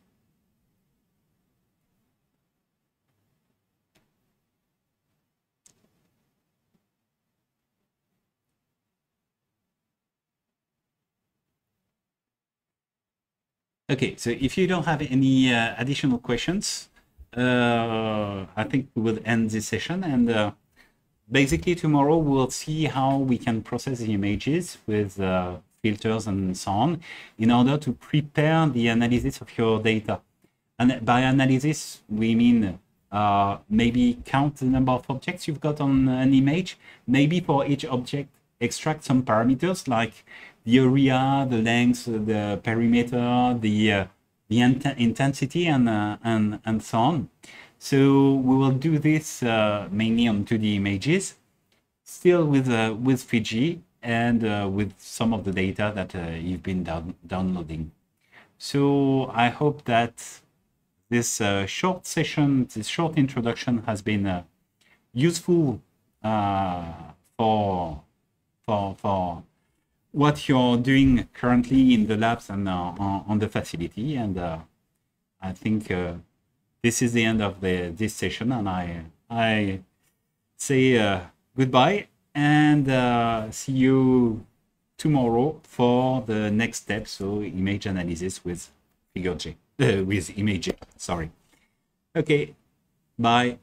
Okay, so if you don't have any uh, additional questions, uh, I think we will end this session and uh, basically tomorrow we'll see how we can process the images with uh, filters and so on in order to prepare the analysis of your data. And by analysis, we mean uh, maybe count the number of objects you've got on an image, maybe for each object extract some parameters like the area, the length, the perimeter, the uh, the int intensity, and uh, and and so on. So we will do this uh, mainly on 2D images, still with uh, with Fiji and uh, with some of the data that uh, you've been down downloading. So I hope that this short session, this short introduction, has been useful for for for what you're doing currently in the labs and uh, on, on, the facility. And uh, I think uh, this is the end of the this session, and I I say goodbye and see you tomorrow for the next step. So image analysis with FigureJ uh, with image. Sorry. Okay. Bye.